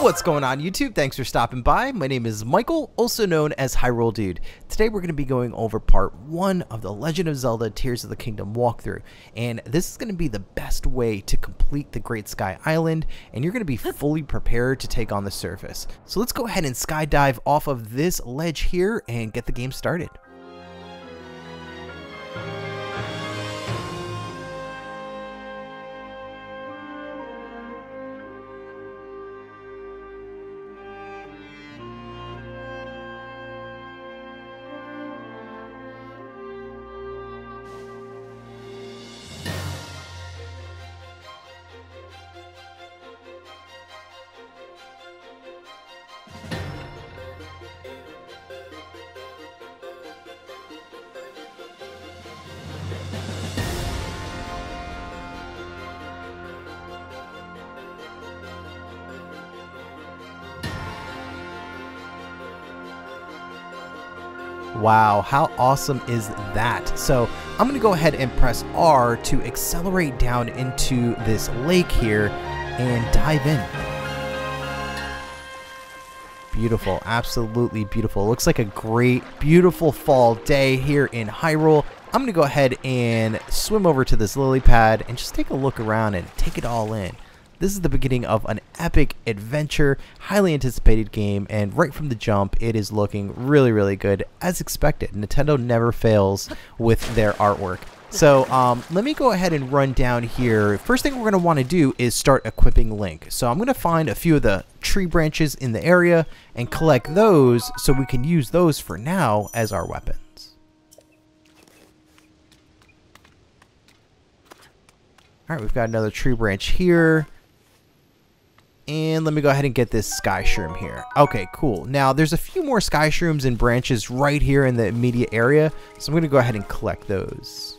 What's going on YouTube? Thanks for stopping by. My name is Michael, also known as Hyrule Dude. Today we're going to be going over part 1 of the Legend of Zelda Tears of the Kingdom walkthrough. And this is going to be the best way to complete the Great Sky Island and you're going to be fully prepared to take on the surface. So let's go ahead and skydive off of this ledge here and get the game started. How awesome is that? So I'm to go ahead and press R to accelerate down into this lake here and dive in. Beautiful, absolutely beautiful. Looks like a great, beautiful fall day here in Hyrule. I'm to go ahead and swim over to this lily pad and just take a look around and take it all in. This is the beginning of an epic adventure, highly anticipated game, and right from the jump, it is looking really, really good, as expected. Nintendo never fails with their artwork. So um, let me go ahead and run down here. First thing we're going to want to do is start equipping Link. So I'm going to find a few of the tree branches in the area and collect those so we can use those for now as our weapons. Alright, we've got another tree branch here. And let me go ahead and get this sky shroom here. Okay, cool. Now, there's a few more sky shrooms and branches right here in the immediate area. So I'm going to go ahead and collect those.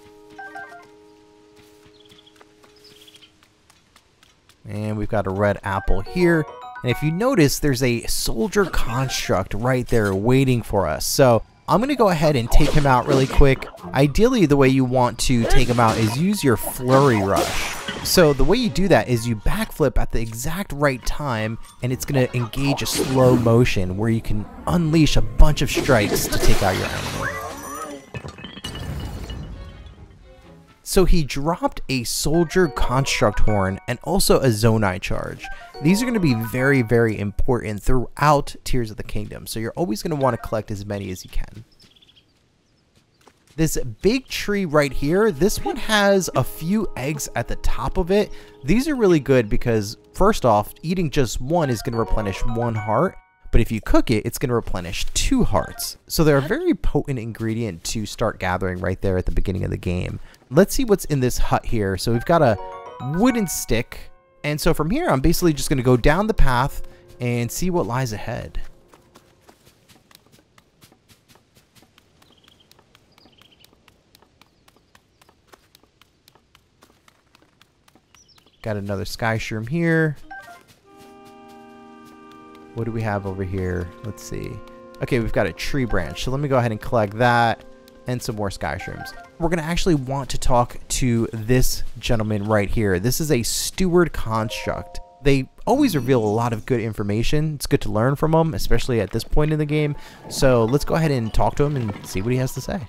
And we've got a red apple here. And if you notice, there's a soldier construct right there waiting for us. So I'm going to go ahead and take him out really quick. Ideally, the way you want to take him out is use your flurry rush. So the way you do that is you backflip at the exact right time and it's going to engage a slow motion where you can unleash a bunch of strikes to take out your enemy. So he dropped a soldier construct horn and also a zonai charge. These are going to be very, very important throughout Tears of the Kingdom, so you're always going to want to collect as many as you can. This big tree right here, this one has a few eggs at the top of it. These are really good because first off, eating just one is going to replenish one heart. But if you cook it, it's going to replenish two hearts. So they're a very potent ingredient to start gathering right there at the beginning of the game. Let's see what's in this hut here. So we've got a wooden stick. And so from here, I'm basically just going to go down the path and see what lies ahead. Got another sky shroom here. What do we have over here? Let's see. Okay, we've got a tree branch. So let me go ahead and collect that and some more sky shrooms. We're going to actually want to talk to this gentleman right here. This is a steward construct. They always reveal a lot of good information. It's good to learn from them, especially at this point in the game. So let's go ahead and talk to him and see what he has to say.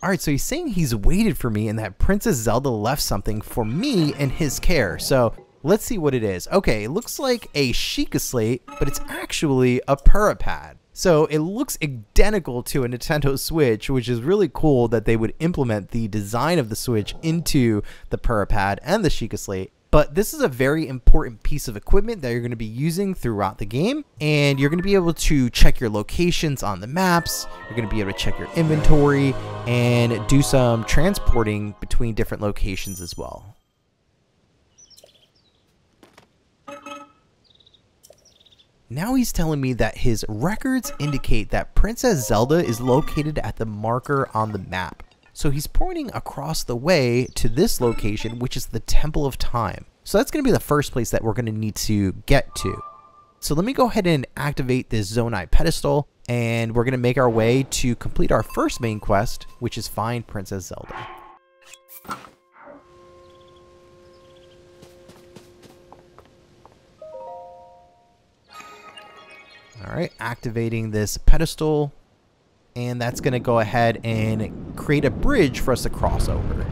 Alright, so he's saying he's waited for me and that Princess Zelda left something for me in his care. So let's see what it is. Okay, it looks like a Sheikah Slate, but it's actually a Purah Pad. So it looks identical to a Nintendo Switch, which is really cool that they would implement the design of the Switch into the Purah Pad and the Sheikah Slate. But this is a very important piece of equipment that you're going to be using throughout the game. And you're going to be able to check your locations on the maps. You're going to be able to check your inventory and do some transporting between different locations as well. Now he's telling me that his records indicate that Princess Zelda is located at the marker on the map. So he's pointing across the way to this location, which is the Temple of Time. So that's going to be the first place that we're going to need to get to. So let me go ahead and activate this Zonai pedestal, and we're going to make our way to complete our first main quest, which is find Princess Zelda. All right, activating this pedestal, and that's going to go ahead and create a bridge for us to cross over.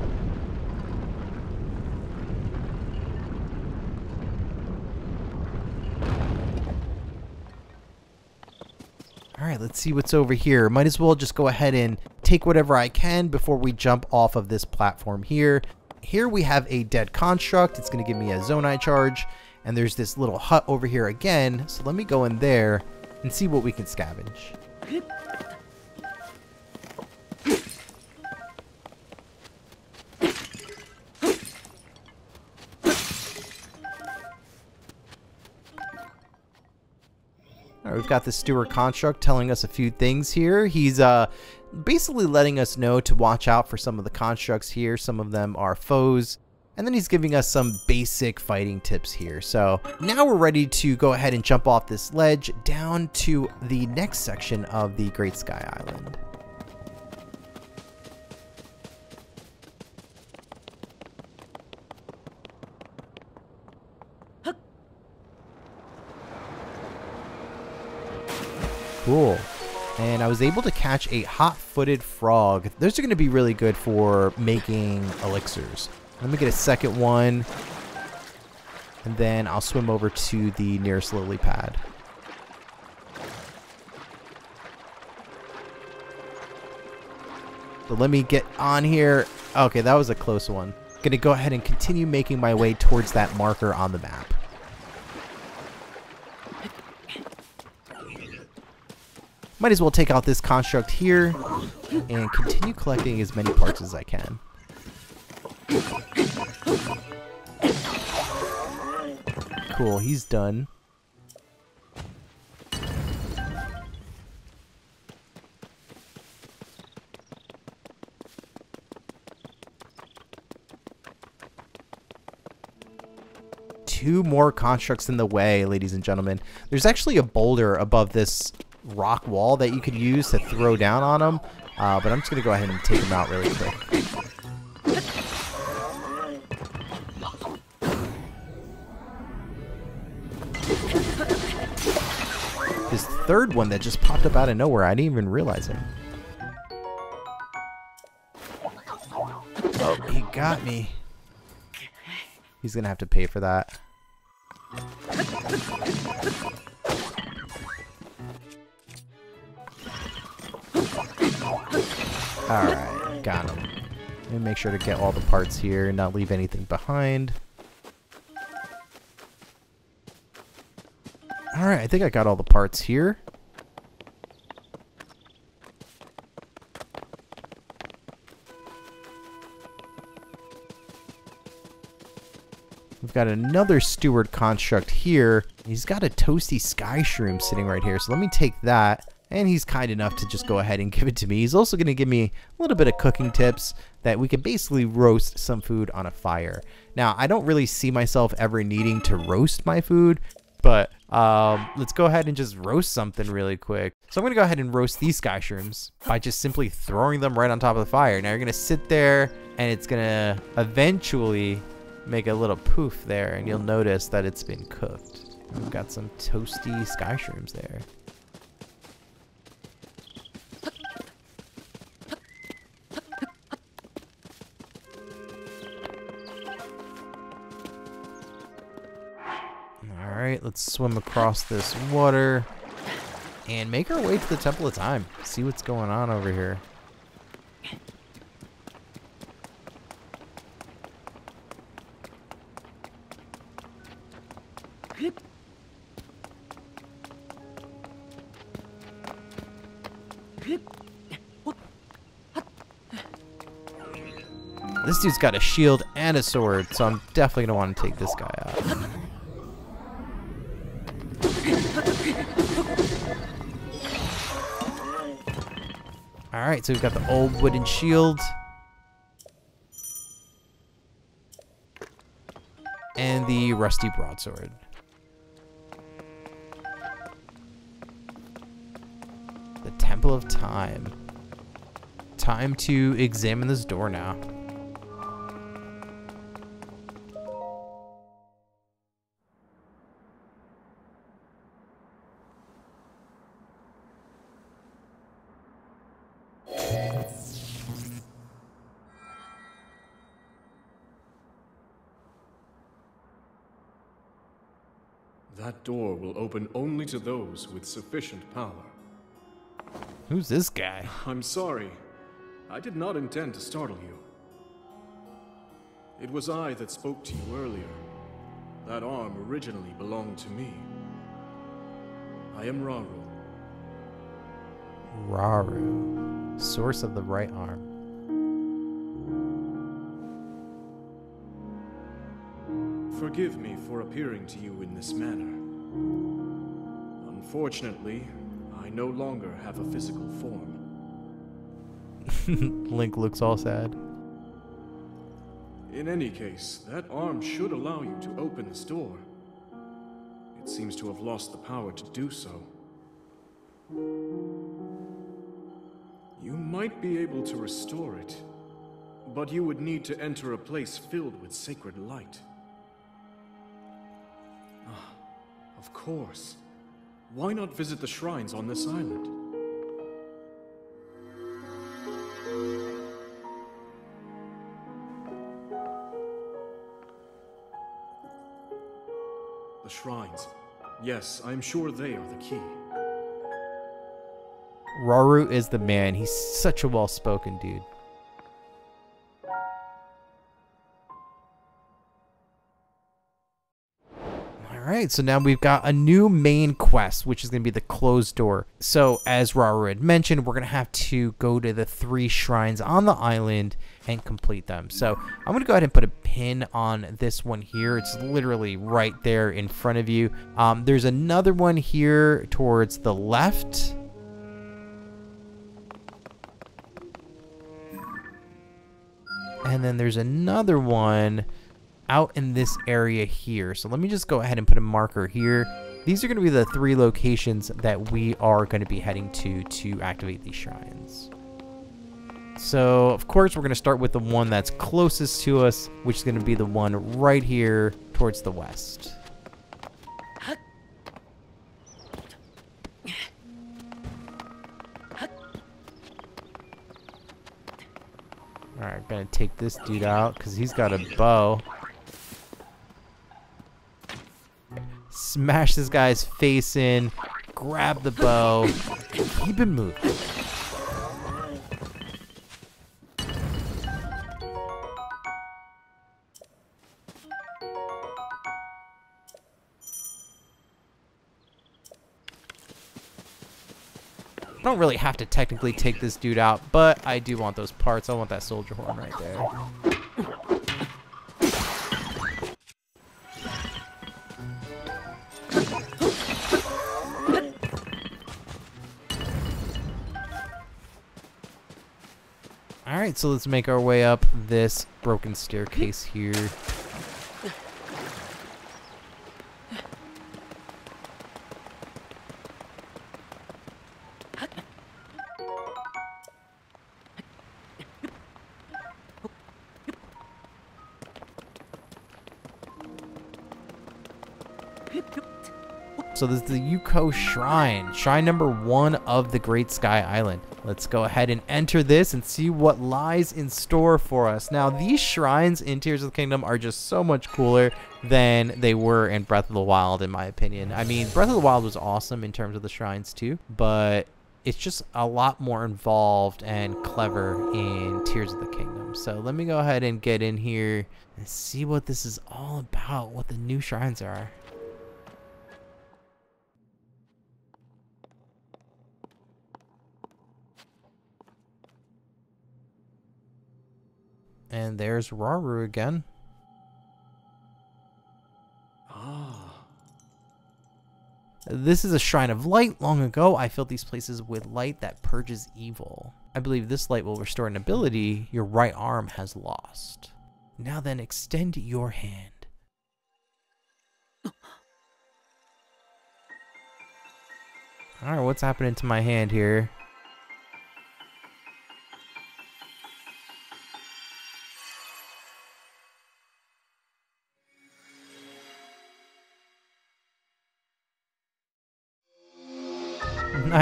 Alright, let's see what's over here. Might as well just go ahead and take whatever I can before we jump off of this platform here. Here we have a dead construct. It's going to give me a zonai charge. And there's this little hut over here again. So let me go in there and see what we can scavenge. We've got the Steward construct telling us a few things here. He's uh, basically letting us know to watch out for some of the constructs here. Some of them are foes. And then he's giving us some basic fighting tips here. So now we're ready to go ahead and jump off this ledge down to the next section of the Great Sky Island. Cool. And I was able to catch a hot-footed frog. Those are going to be really good for making elixirs. Let me get a second one. And then I'll swim over to the nearest lily pad. So let me get on here. Okay, that was a close one. Gonna go ahead and continue making my way towards that marker on the map. Might as well take out this construct here and continue collecting as many parts as I can. Cool, he's done. Two more constructs in the way, ladies and gentlemen. There's actually a boulder above this rock wall that you could use to throw down on them. Uh, but I'm just going to go ahead and take them out really quick. This third one that just popped up out of nowhere, I didn't even realize it. Oh, he got me. He's going to have to pay for that. Alright, got him. Let me make sure to get all the parts here and not leave anything behind. Alright, I think I got all the parts here. We've got another steward construct here. He's got a toasty sky shroom sitting right here, so let me take that. And he's kind enough to just go ahead and give it to me. He's also going to give me a little bit of cooking tips that we can basically roast some food on a fire. Now, I don't really see myself ever needing to roast my food, but um, let's go ahead and just roast something really quick. So I'm going to go ahead and roast these sky shrooms by just simply throwing them right on top of the fire. Now you're going to sit there and it's going to eventually make a little poof there and you'll notice that it's been cooked. We've got some toasty sky shrooms there. Alright, let's swim across this water and make our way to the Temple of Time. See what's going on over here. This dude's got a shield and a sword, so I'm definitely going to want to take this guy out. Alright, so we've got the old wooden shield. And the rusty broadsword. The Temple of Time. Time to examine this door now. That door will open only to those with sufficient power. Who's this guy? I'm sorry. I did not intend to startle you. It was I that spoke to you earlier. That arm originally belonged to me. I am Rauru. Rauru. Source of the right arm. Forgive me for appearing to you in this manner. Unfortunately, I no longer have a physical form. Link looks all sad. In any case, that arm should allow you to open this door. It seems to have lost the power to do so. You might be able to restore it, but you would need to enter a place filled with sacred light. Of course. Why not visit the shrines on this island? The shrines. Yes, I am sure they are the key. Rauru is the man. He's such a well-spoken dude. Alright, so now we've got a new main quest, which is going to be the closed door. So, as Rauru had mentioned, we're going to have to go to the three shrines on the island and complete them. So, I'm going to go ahead and put a pin on this one here. It's literally right there in front of you. Um, there's another one here towards the left. And then there's another one out in this area here. So let me just go ahead and put a marker here. These are going to be the three locations that we are going to be heading to to activate these shrines. So, of course, we're going to start with the one that's closest to us, which is going to be the one right here towards the west. Alright, gonna take this dude out because he's got a bow. Smash this guy's face in, grab the bow, keep him moving. I don't really have to technically take this dude out, but I do want those parts. I want that soldier horn right there. Alright, so let's make our way up this broken staircase here. So this is the Ukouh Shrine, shrine number one of the Great Sky Island. Let's go ahead and enter this and see what lies in store for us. Now, these shrines in Tears of the Kingdom are just so much cooler than they were in Breath of the Wild, in my opinion. I mean, Breath of the Wild was awesome in terms of the shrines too, but it's just a lot more involved and clever in Tears of the Kingdom. So let me go ahead and get in here and see what this is all about, what the new shrines are. And there's Rauru again. Ah. This is a shrine of light. Long ago, I filled these places with light that purges evil. I believe this light will restore an ability your right arm has lost. Now then, extend your hand. Alright, what's happening to my hand here?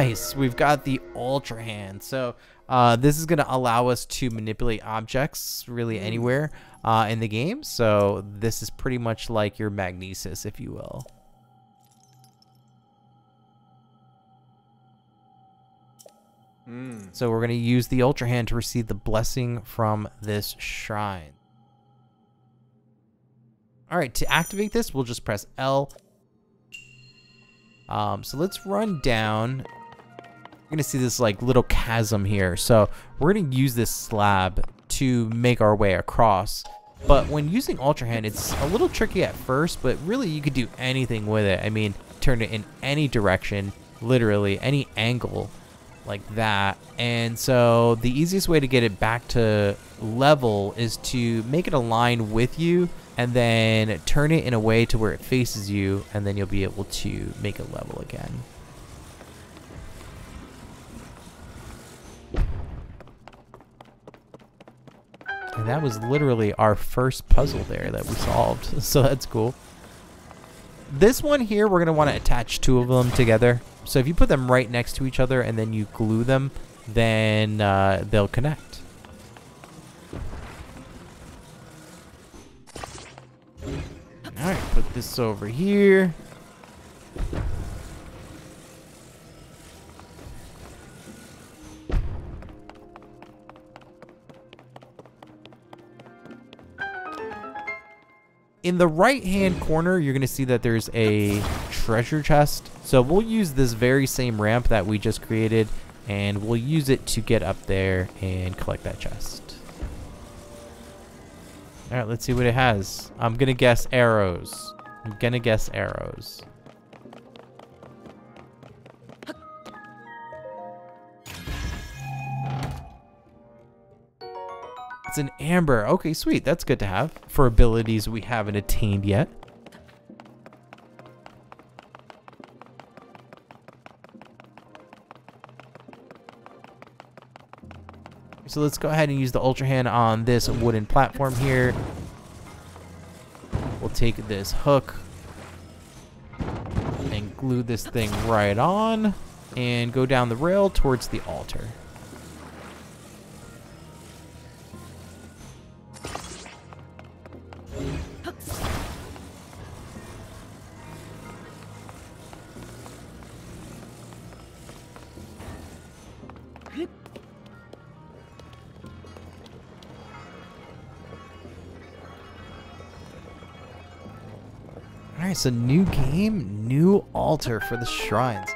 Nice. We've got the Ultrahand. So uh, this is going to allow us to manipulate objects really anywhere uh, in the game. So this is pretty much like your Magnesis, if you will. So we're going to use the Ultrahand to receive the blessing from this shrine. All right, to activate this, we'll just press L. Um, so let's run down. Going to see this like little chasm here. So we're going to use this slab to make our way across. But when using Ultrahand, it's a little tricky at first, but really you could do anything with it. I mean, turn it in any direction, literally any angle like that. And so the easiest way to get it back to level is to make it align with you and then turn it in a way to where it faces you and then you'll be able to make it level again. And that was literally our first puzzle there that we solved. So that's cool. This one here, we're going to want to attach two of them together. So if you put them right next to each other and then you glue them, then uh, they'll connect. Alright, put this over here. In the right hand corner, you're going to see that there's a treasure chest. So we'll use this very same ramp that we just created and we'll use it to get up there and collect that chest. All right, let's see what it has. I'm going to guess arrows. I'm going to guess arrows. It's an amber. Okay, sweet. That's good to have for abilities we haven't attained yet. So let's go ahead and use the Ultrahand on this wooden platform here. We'll take this hook and glue this thing right on and go down the rail towards the altar. Alright, so new game, new altar for the shrines.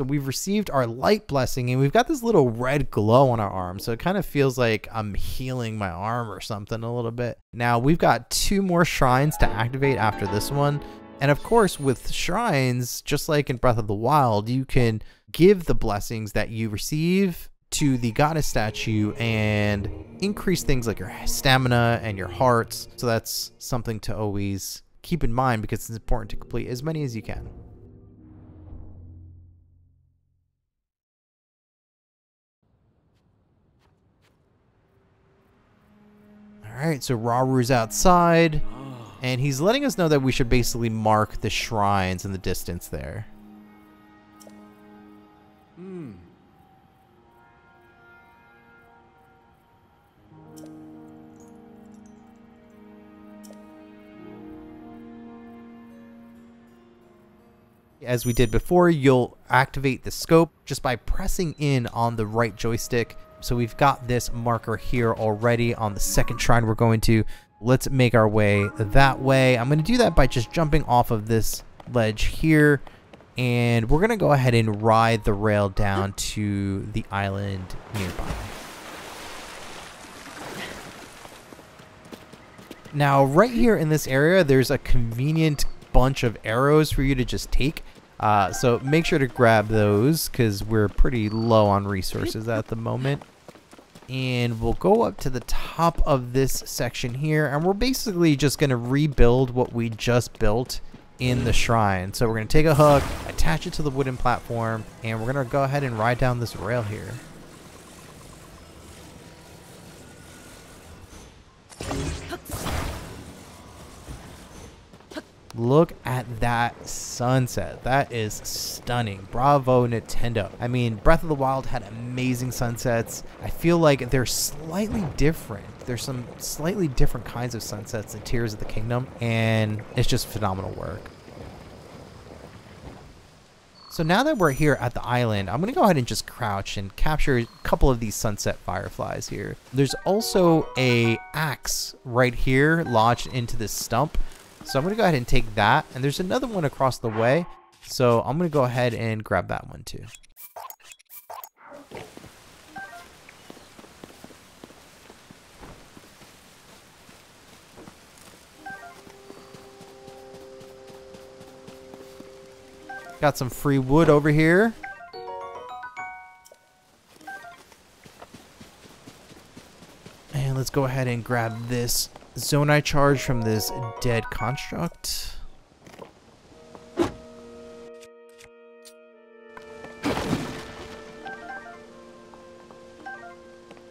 So we've received our light blessing and we've got this little red glow on our arm. So it kind of feels like I'm healing my arm or something a little bit. Now we've got two more shrines to activate after this one. And of course, with shrines, just like in Breath of the Wild, you can give the blessings that you receive to the goddess statue and increase things like your stamina and your hearts. So that's something to always keep in mind because it's important to complete as many as you can. All right, so Rauru's outside, and he's letting us know that we should basically mark the shrines in the distance there. Hmm. As we did before, you'll activate the scope just by pressing in on the right joystick so we've got this marker here already on the second shrine we're going to. Let's make our way that way. I'm going to do that by just jumping off of this ledge here. And we're going to go ahead and ride the rail down to the island nearby. Now, right here in this area, there's a convenient bunch of arrows for you to just take. Uh, so make sure to grab those because we're pretty low on resources at the moment. And we'll go up to the top of this section here, and we're basically just going to rebuild what we just built in the shrine. So we're going to take a hook, attach it to the wooden platform, and we're going to go ahead and ride down this rail here. Look at that sunset. That is stunning. Bravo, Nintendo. I mean, Breath of the Wild had amazing sunsets. I feel like they're slightly different. There's some slightly different kinds of sunsets in Tears of the Kingdom, and it's just phenomenal work. So now that we're here at the island, I'm going to go ahead and just crouch and capture a couple of these sunset fireflies here. There's also a axe right here lodged into this stump. So I'm going to go ahead and take that. And there's another one across the way. So I'm going to go ahead and grab that one too. Got some free wood over here. And let's go ahead and grab this Zonai charge from this dead construct.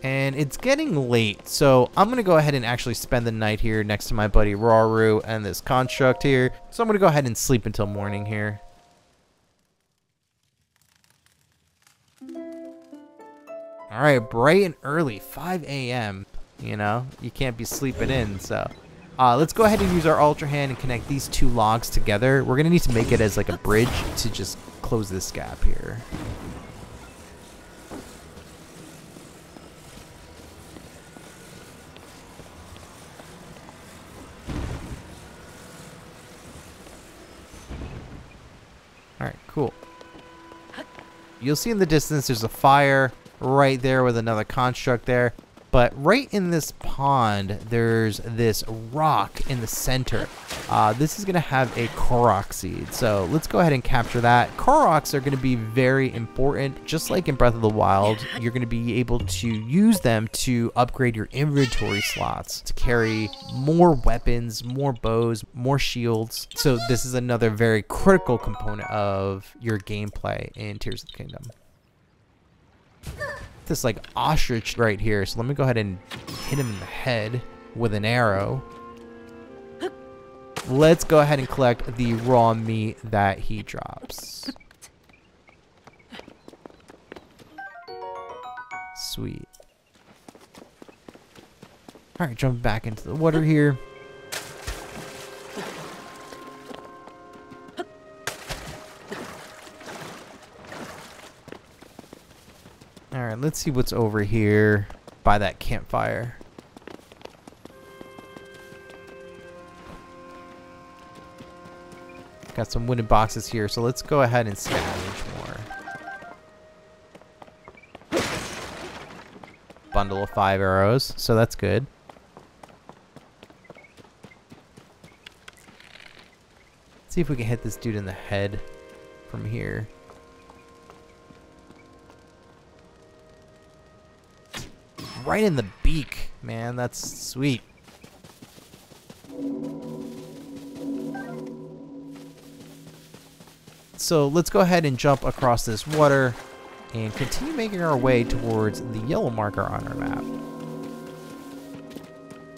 And it's getting late, so I'm going to go ahead and actually spend the night here next to my buddy Rauru and this construct here. So I'm going to go ahead and sleep until morning here. All right, bright and early, 5 a.m. You know, you can't be sleeping in, so. Uh, let's go ahead and use our Ultrahand and connect these two logs together. We're to need to make it as like a bridge to just close this gap here. Alright, cool. You'll see in the distance there's a fire right there with another construct there. But right in this pond, there's this rock in the center. Uh, this is going to have a Korok seed. So let's go ahead and capture that. Koroks are going to be very important. Just like in Breath of the Wild, you're going to be able to use them to upgrade your inventory slots to carry more weapons, more bows, more shields. So this is another very critical component of your gameplay in Tears of the Kingdom this like ostrich right here. So let me go ahead and hit him in the head with an arrow. Let's go ahead and collect the raw meat that he drops. Sweet. Alright, jump back into the water here. Alright, let's see what's over here by that campfire. Got some wooden boxes here, so let's go ahead and scavenge more. Bundle of five arrows, so that's good. See if we can hit this dude in the head from here. Right in the beak, man. That's sweet. So let's go ahead and jump across this water and continue making our way towards the yellow marker on our map.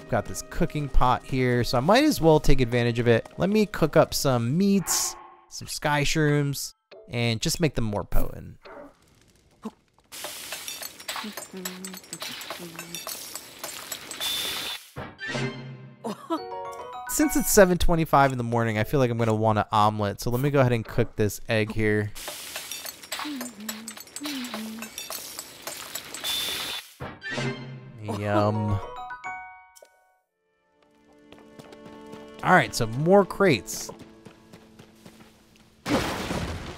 Got this cooking pot here, so I might as well take advantage of it. Let me cook up some meats, some sky shrooms, and just make them more potent. Since it's 7.25 in the morning, I feel like I'm going to want an omelet. So let me go ahead and cook this egg here. Yum. Alright, so more crates.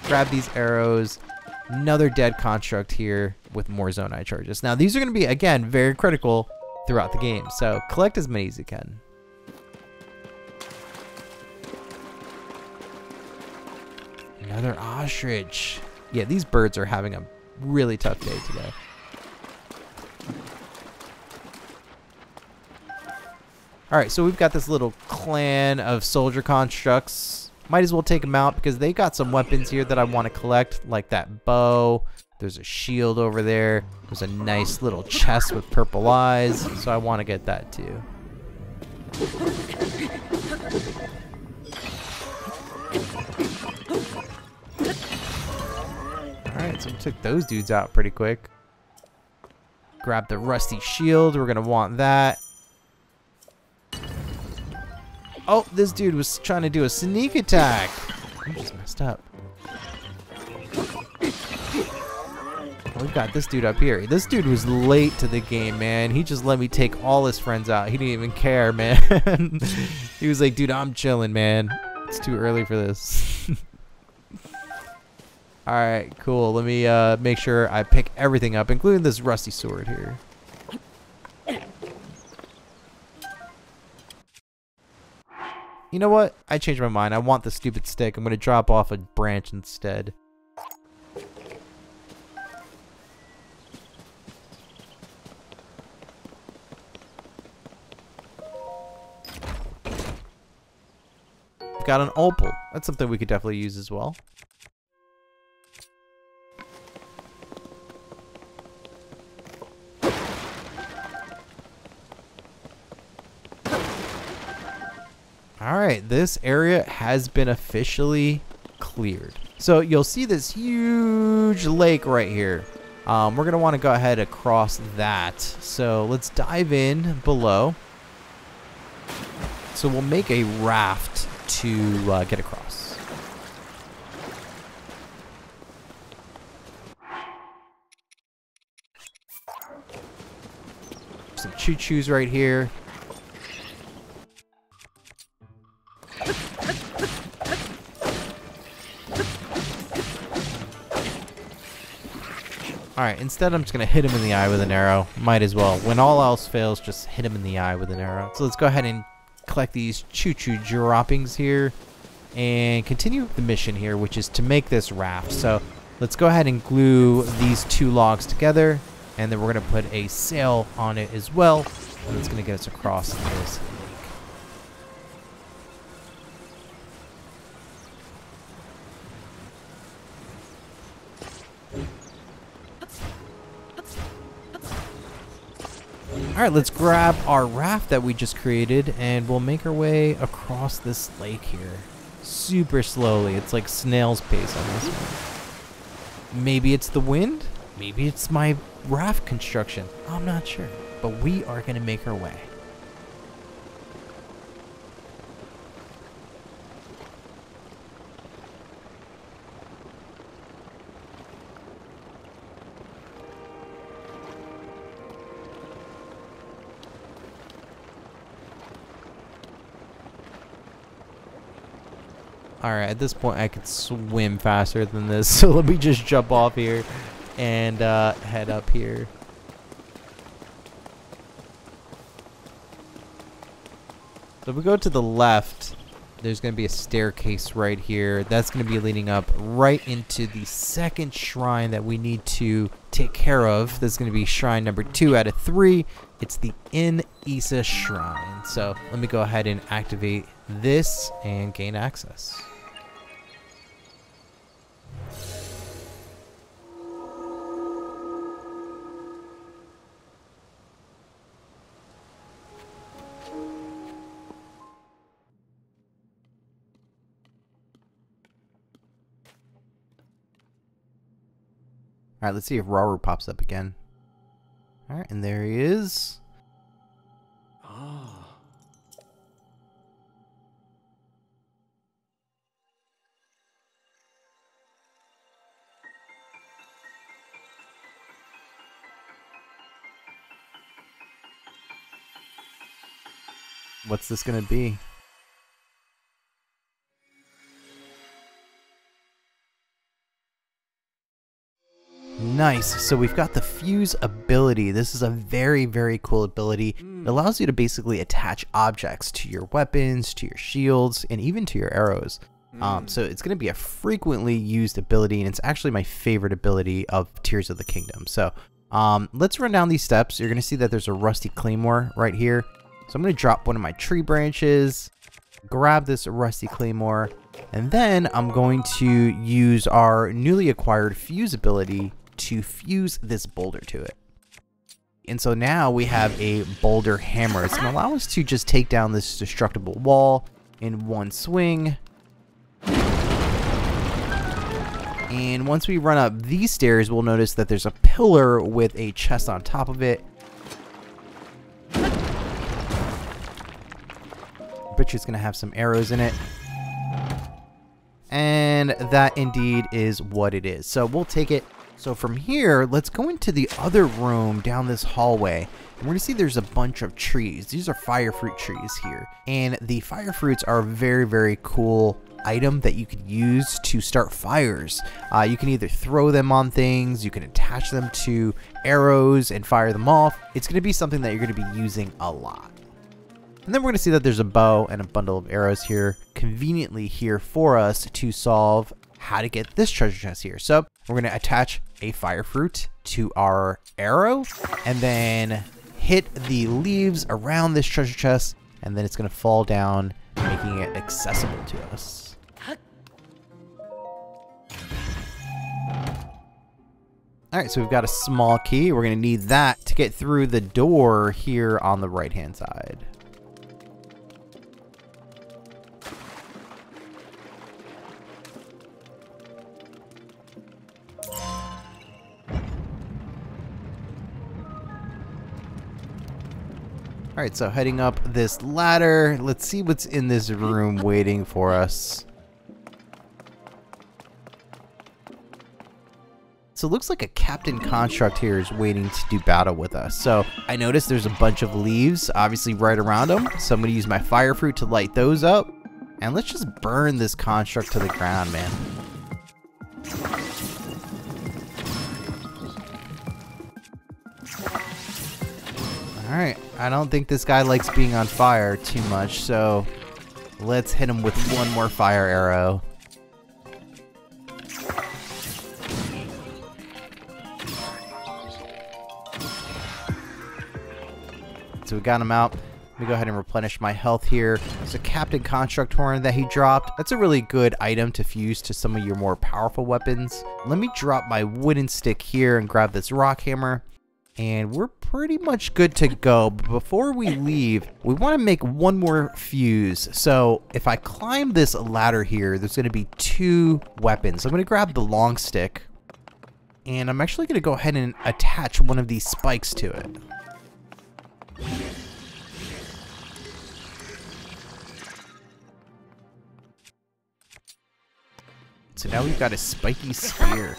Grab these arrows. Another dead construct here with more Zonai charges. Now, these are going to be, again, very critical throughout the game. So collect as many as you can. Another ostrich. Yeah, these birds are having a really tough day today. Alright, so we've got this little clan of soldier constructs. Might as well take them out because they got some weapons here that I want to collect, like that bow. There's a shield over there. There's a nice little chest with purple eyes, so I want to get that too. So we took those dudes out pretty quick. Grab the rusty shield. We're going to want that. Oh, this dude was trying to do a sneak attack. I just messed up. We've got this dude up here. This dude was late to the game, man. He just let me take all his friends out. He didn't even care, man. he was like, dude, I'm chilling, man. It's too early for this. Alright, cool. Let me uh, make sure I pick everything up, including this rusty sword here. You know what? I changed my mind. I want the stupid stick. I'm going to drop off a branch instead. Got an opal. That's something we could definitely use as well. Alright, this area has been officially cleared. So you'll see this huge lake right here. Um, we're want to go ahead across that. So let's dive in below. So we'll make a raft to uh, get across. Some Chuchus right here. Alright, instead I'm just to hit him in the eye with an arrow. Might as well. When all else fails, just hit him in the eye with an arrow. So let's go ahead and collect these chuchu droppings here and continue the mission here, which is to make this raft. So let's go ahead and glue these two logs together, and then we're to put a sail on it as well, and it's to get us across this Alright, let's grab our raft that we just created and we'll make our way across this lake here. Super slowly. It's like snail's pace on this one. Maybe it's the wind? Maybe it's my raft construction. I'm not sure. But we are going to make our way. Alright, at this point I could swim faster than this, so let me just jump off here and uh, head up here. So if we go to the left, there's going to be a staircase right here. That's going to be leading up right into the second shrine that we need to take care of. That's going to be shrine number two out of three. It's the In Isa Shrine. So let me go ahead and activate this and gain access. Alright, let's see if Rauru pops up again. Alright, and there he is. Ah. What's this gonna be? Nice. So we've got the fuse ability. This is a very, very cool ability. It allows you to basically attach objects to your weapons, to your shields, and even to your arrows. Um, so it's going to be a frequently used ability, and it's actually my favorite ability of Tears of the Kingdom. So um, let's run down these steps. You're going to see that there's a Rusty Claymore right here. So I'm going to drop one of my tree branches, grab this Rusty Claymore, and then I'm going to use our newly acquired Fuse ability to fuse this boulder to it. And so now we have a boulder hammer. It's going to allow us to just take down this destructible wall in one swing. And once we run up these stairs, we'll notice that there's a pillar with a chest on top of it. Butcher's going to have some arrows in it. And that indeed is what it is. So we'll take it. So from here, let's go into the other room down this hallway. And we're to see there's a bunch of trees. These are fire fruit trees here. And the fire fruits are a very, very cool item that you could use to start fires. Uh, you can either throw them on things, you can attach them to arrows and fire them off. It's going to be something that you're going to be using a lot. And then we're going to see that there's a bow and a bundle of arrows here, conveniently here for us to solve how to get this treasure chest here. So we're going to attach a fire fruit to our arrow and then hit the leaves around this treasure chest and then it's going to fall down, making it accessible to us. Alright, so we've got a small key. We're going to need that to get through the door here on the right-hand side. Alright, so heading up this ladder. Let's see what's in this room waiting for us. So it looks like a Captain Construct here is waiting to do battle with us. So I noticed there's a bunch of leaves, obviously right around them. So I'm going to use my Fire Fruit to light those up. And let's just burn this Construct to the ground, man. Alright, I don't think this guy likes being on fire too much, so let's hit him with one more fire arrow. So we got him out. Let me go ahead and replenish my health here. There's a Captain Construct Horn that he dropped. That's a really good item to fuse to some of your more powerful weapons. Let me drop my wooden stick here and grab this rock hammer. And we're pretty much good to go. But before we leave, we want to make one more fuse. So if I climb this ladder here, there's going to be two weapons. I'm going to grab the long stick. And I'm actually going to go ahead and attach one of these spikes to it. So now we've got a spiky spear.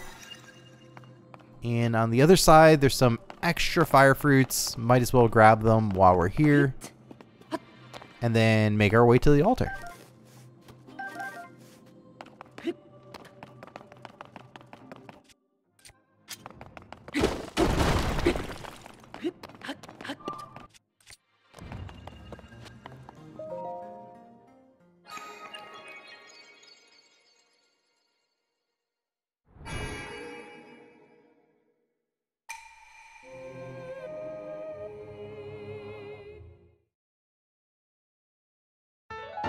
And on the other side, there's some extra fire fruits. Might as well grab them while we're here. And then make our way to the altar.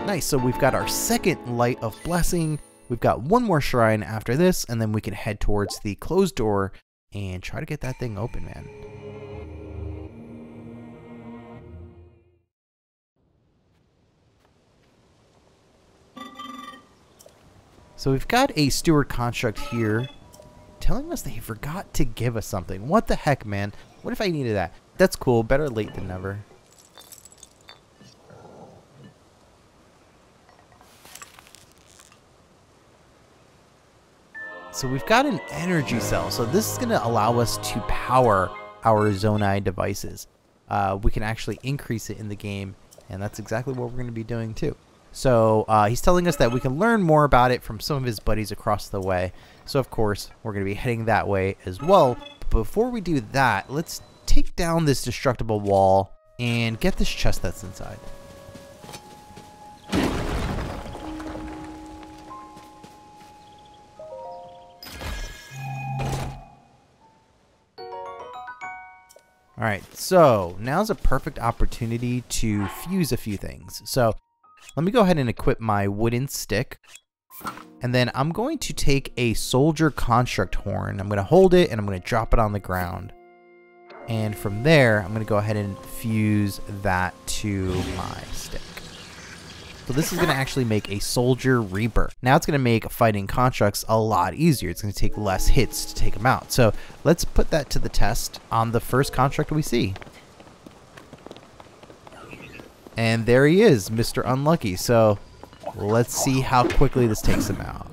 Nice, so we've got our second Light of Blessing. We've got one more shrine after this, and then we can head towards the closed door and try to get that thing open, man. So we've got a steward construct here telling us he forgot to give us something. What the heck, man? What if I needed that? That's cool. Better late than never. So we've got an energy cell. So this is going to allow us to power our Zonai devices. Uh, we can actually increase it in the game, and that's exactly what we're going to be doing too. So uh, he's telling us that we can learn more about it from some of his buddies across the way. So of course, we're going to be heading that way as well. But before we do that, let's take down this destructible wall and get this chest that's inside. Alright, so now's a perfect opportunity to fuse a few things. So let me go ahead and equip my wooden stick. And then I'm going to take a soldier construct horn. I'm going to hold it and I'm going to drop it on the ground. And from there, I'm going to go ahead and fuse that to my stick. So this is going to actually make a Soldier Reaper. Now it's going to make fighting constructs a lot easier. It's going to take less hits to take them out. So let's put that to the test on the first construct we see. And there he is, Mr. Unlucky. So let's see how quickly this takes him out.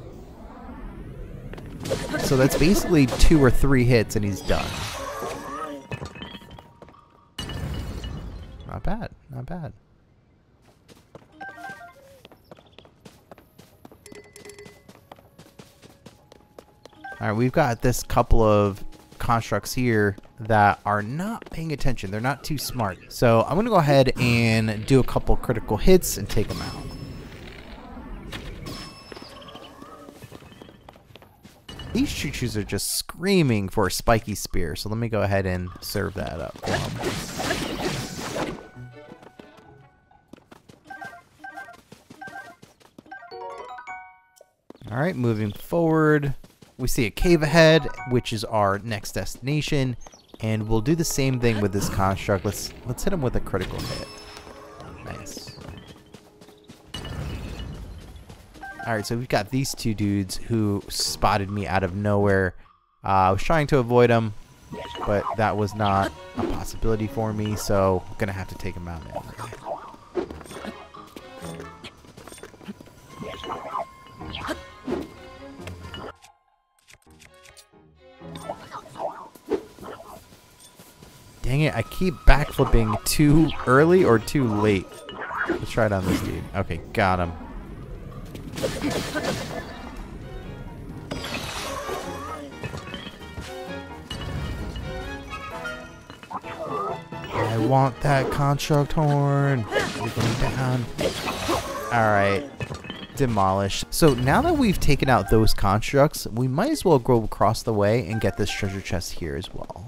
So that's basically two or three hits and he's done. Not bad, not bad. Alright, we've got this couple of constructs here that are not paying attention. They're not too smart. So I'm going to go ahead and do a couple critical hits and take them out. These Chuchus are just screaming for a spiky spear, so let me go ahead and serve that up Alright, moving forward we see a cave ahead, which is our next destination, and we'll do the same thing with this construct. Let's let's hit him with a critical hit. Nice. Alright, so we've got these two dudes who spotted me out of nowhere. Uh, I was trying to avoid them, but that was not a possibility for me, so I'm going to have to take them out. It, I keep backflipping too early or too late. Let's try it on this dude. Okay, got him. I want that construct horn. You're going down. Alright. Demolished. So now that we've taken out those constructs, we might as well go across the way and get this treasure chest here as well.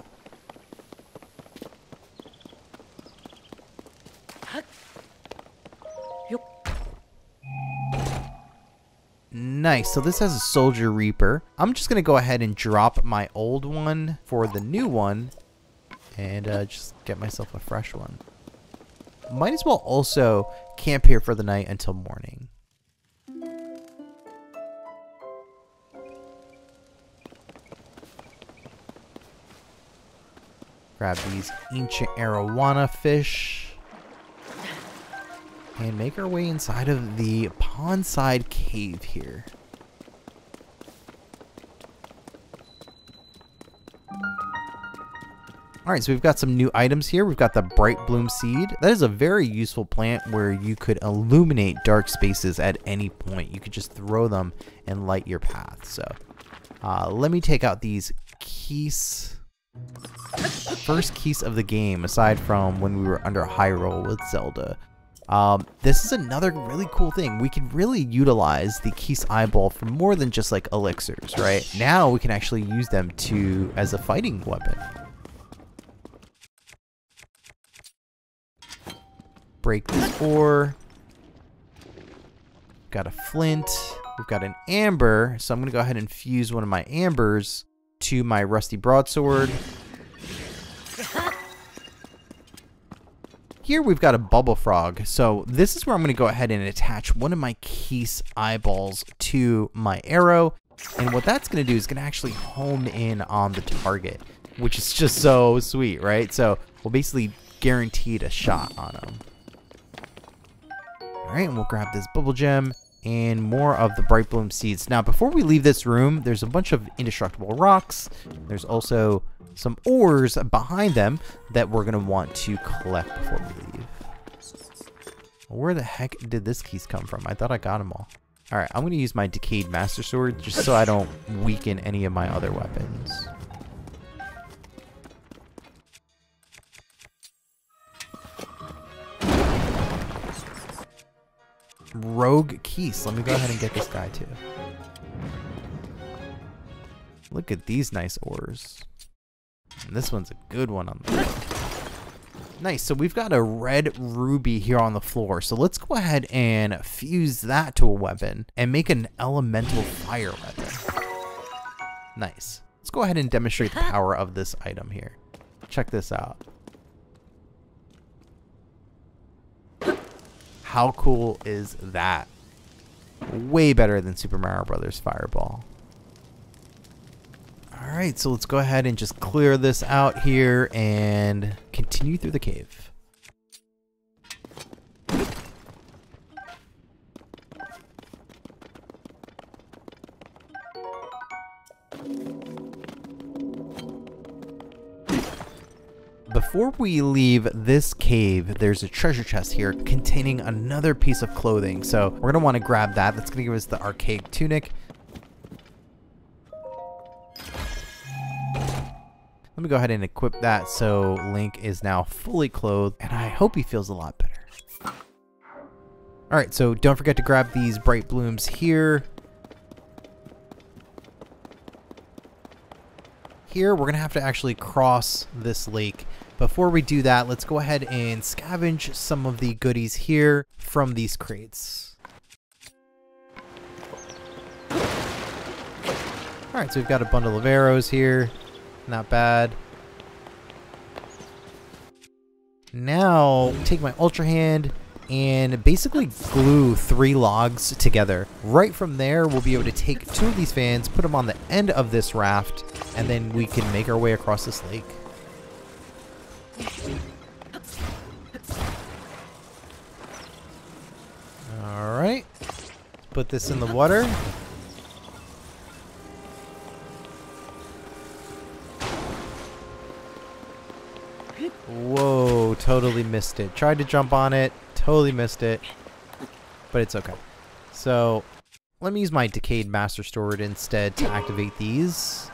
Nice, so this has a Soldier Reaper. I'm just going to go ahead and drop my old one for the new one and uh, just get myself a fresh one. Might as well also camp here for the night until morning. Grab these ancient arowana fish and make our way inside of the pondside cave here. Alright, so we've got some new items here. We've got the Bright Bloom Seed. That is a very useful plant where you could illuminate dark spaces at any point. You could just throw them and light your path. So uh, let me take out these Keese. First Keese of the game, aside from when we were under Hyrule with Zelda. Um, this is another really cool thing. We can really utilize the Keese Eyeball for more than just like elixirs, right? Now we can actually use them to as a fighting weapon. Break this ore. Got a flint. We've got an amber, so I'm going to go ahead and fuse one of my ambers to my rusty broadsword. Here we've got a bubble frog. So this is where I'm going to go ahead and attach one of my Keese eyeballs to my arrow. And what that's going to do is going to actually home in on the target, which is just so sweet, right? So we'll basically guaranteed a shot on him. All right, and we'll grab this bubble gem and more of the bright bloom seeds. Now, before we leave this room, there's a bunch of indestructible rocks. There's also some ores behind them that we're going to want to collect before we leave. Where the heck did this Keese come from? I thought I got them all. Alright, I'm going to use my Decayed Master Sword just so I don't weaken any of my other weapons. Rogue Keese. Let me go ahead and get this guy too. Look at these nice ores. And this one's a good one on the Nice, so we've got a red ruby here on the floor. So let's go ahead and fuse that to a weapon and make an elemental fire weapon. Nice. Let's go ahead and demonstrate the power of this item here. Check this out. How cool is that? Way better than Super Mario Brothers Fireball. Alright, so let's go ahead and just clear this out here and continue through the cave. Before we leave this cave, there's a treasure chest here containing another piece of clothing. So we're going to want to grab that. That's going to give us the archaic tunic. Let me go ahead and equip that so Link is now fully clothed and I hope he feels a lot better. Alright, so don't forget to grab these bright blooms here. Here, we're to have to actually cross this lake. Before we do that, let's go ahead and scavenge some of the goodies here from these crates. Alright, so we've got a bundle of arrows here. Not bad. Now, take my Ultrahand and basically glue three logs together. Right from there, we'll be able to take two of these fans, put them on the end of this raft, and then we can make our way across this lake. Put this in the water. Whoa, totally missed it. Tried to jump on it, totally missed it, but it's okay. So, let me use my Decayed Master Sword instead to activate these.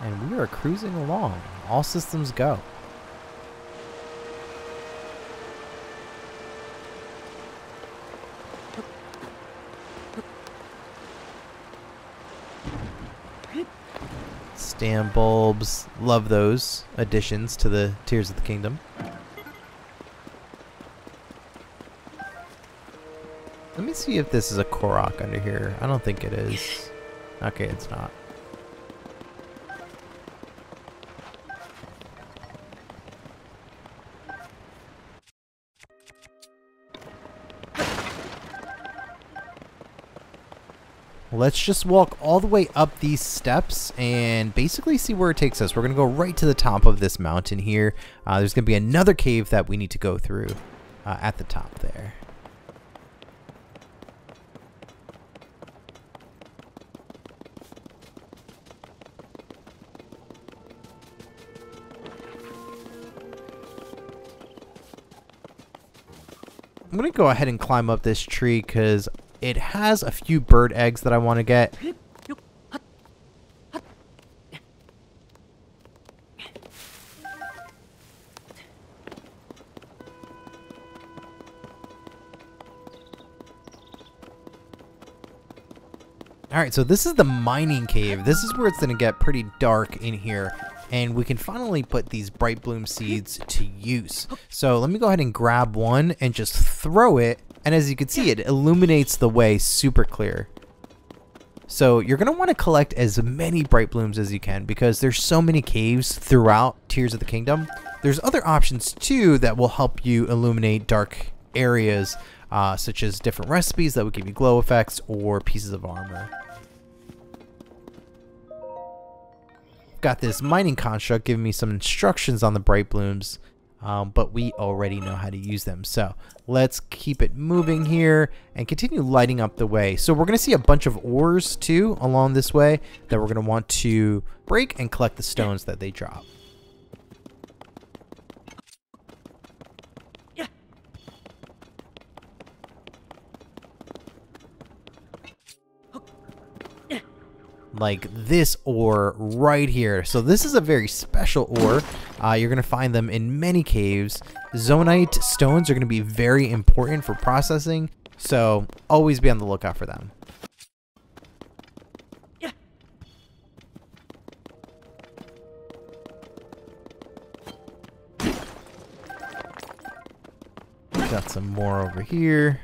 And we are cruising along. All systems go. Stambulbs. Love those additions to the Tears of the Kingdom. Let me see if this is a Korok under here. I don't think it is. Okay, it's not. Let's just walk all the way up these steps and basically see where it takes us. We're going to go right to the top of this mountain here. Uh, there's going to be another cave that we need to go through uh, at the top there. I'm going to go ahead and climb up this tree because it has a few bird eggs that I want to get. Alright, so this is the mining cave. This is where it's going to get pretty dark in here. And we can finally put these bright bloom seeds to use. So let me go ahead and grab one and just throw it and as you can see, it illuminates the way super clear. So you're going to want to collect as many bright blooms as you can because there's so many caves throughout Tears of the Kingdom. There's other options too that will help you illuminate dark areas uh, such as different recipes that would give you glow effects or pieces of armor. Got this mining construct giving me some instructions on the bright blooms um, but we already know how to use them. So let's keep it moving here and continue lighting up the way. So we're going to see a bunch of ores too along this way that we're going to want to break and collect the stones that they drop. Like this ore right here. So this is a very special ore. Uh, you're going to find them in many caves. Zonaite stones are going to be very important for processing. So always be on the lookout for them. Got some more over here.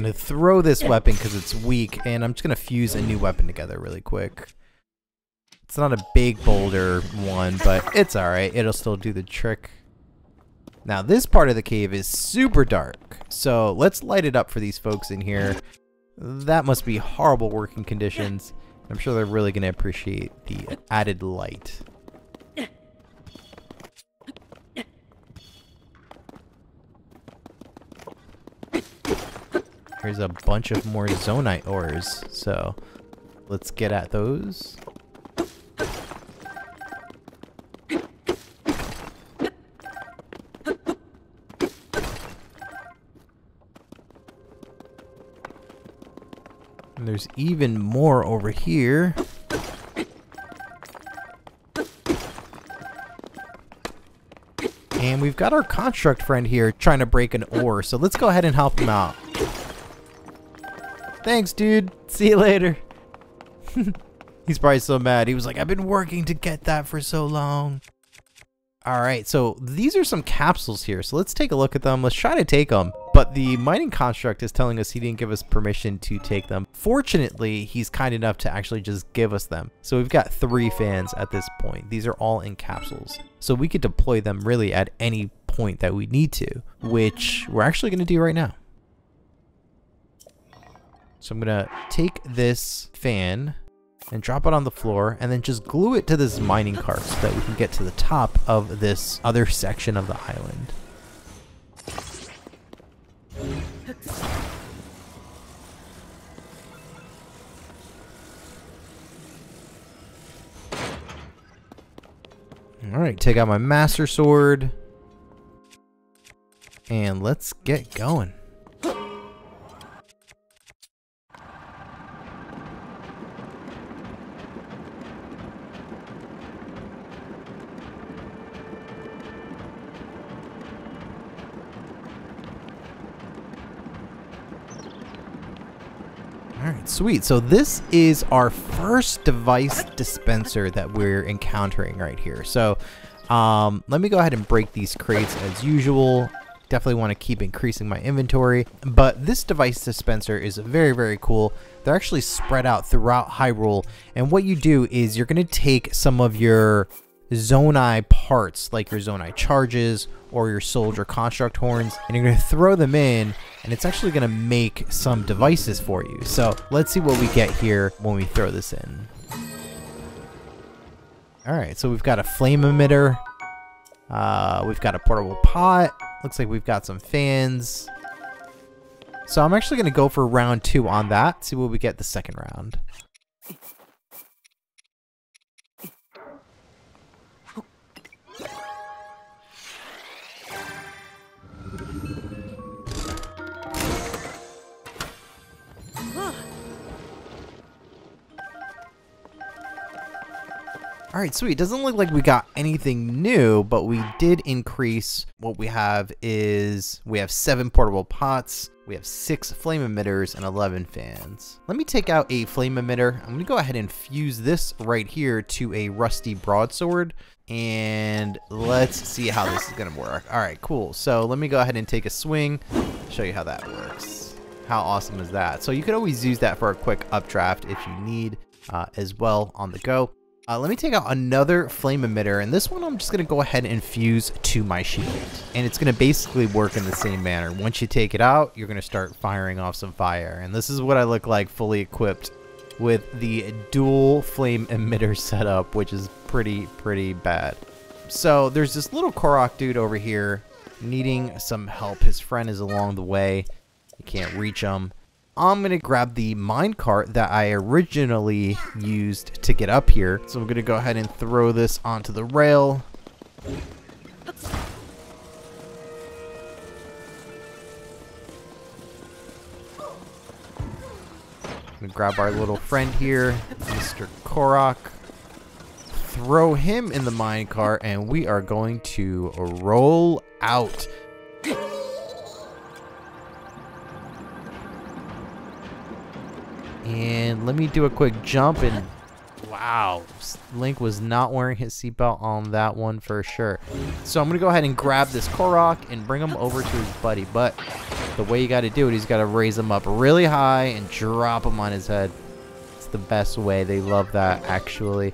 Gonna throw this weapon because it's weak, and I'm just gonna fuse a new weapon together really quick. It's not a big boulder one, but it's alright. It'll still do the trick. Now, this part of the cave is super dark, so let's light it up for these folks in here. That must be horrible working conditions. I'm sure they're really going to appreciate the added light. Here's a bunch of more zonaite ores, so let's get at those. And there's even more over here. And we've got our construct friend here trying to break an ore, so let's go ahead and help him out. Thanks, dude. See you later. He's probably so mad. He was like, I've been working to get that for so long. All right, so these are some capsules here. So let's take a look at them. Let's try to take them. But the mining construct is telling us he didn't give us permission to take them. Fortunately, he's kind enough to actually just give us them. So we've got three fans at this point. These are all in capsules. So we could deploy them really at any point that we need to, which we're actually going to do right now. So I'm going to take this fan and drop it on the floor and then just glue it to this mining cart so that we can get to the top of this other section of the island. Alright, take out my master sword. And let's get going. Alright, sweet. So this is our first device dispenser that we're encountering right here. So um, let me go ahead and break these crates as usual. Definitely want to keep increasing my inventory. But this device dispenser is very, very cool. They're actually spread out throughout Hyrule. And what you do is you're going to take some of your Zonai parts, like your Zonai charges or your soldier construct horns, and you're going to throw them in, and it's actually going to make some devices for you. So let's see what we get here when we throw this in. Alright, so we've got a flame emitter. Uh, we've got a portable pot. Looks like we've got some fans. So I'm actually going to go for round two on that, see what we get the second round. Alright, sweet. Doesn't look like we got anything new, but we did increase what we have is we have seven portable pots, we have six flame emitters, and 11 fans. Let me take out a flame emitter. I'm going to go ahead and fuse this right here to a rusty broadsword. And let's see how this is going to work. Alright, cool. So let me go ahead and take a swing, show you how that works. How awesome is that? So you could always use that for a quick updraft if you need uh, as well on the go. Uh, let me take out another flame emitter, and this one I'm just going to go ahead and fuse to my shield. And it's going to basically work in the same manner. Once you take it out, you're going to start firing off some fire. And this is what I look like fully equipped with the dual flame emitter setup, which is pretty, pretty bad. So there's this little Korok dude over here needing some help. His friend is along the way. You can't reach him. I'm going to grab the minecart that I originally used to get up here. So I'm going to go ahead and throw this onto the rail. grab our little friend here, Mr. Korok. Throw him in the minecart, and we are going to roll out. And let me do a quick jump and wow, Link was not wearing his seatbelt on that one for sure. So I'm going to go ahead and grab this Korok and bring him over to his buddy. But the way you got to do it, he's got to raise him up really high and drop him on his head. It's the best way. They love that actually.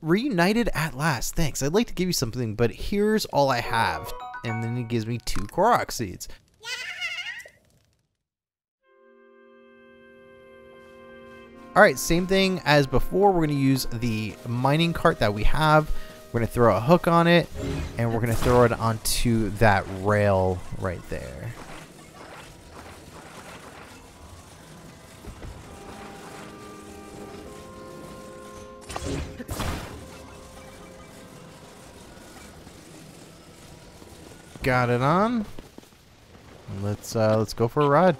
Reunited at last. Thanks. I'd like to give you something, but here's all I have. And then he gives me two Korok seeds. Alright, same thing as before. We're going to use the mining cart that we have. We're going to throw a hook on it, and we're going to throw it onto that rail right there. Got it on. Let's uh, let's go for a ride.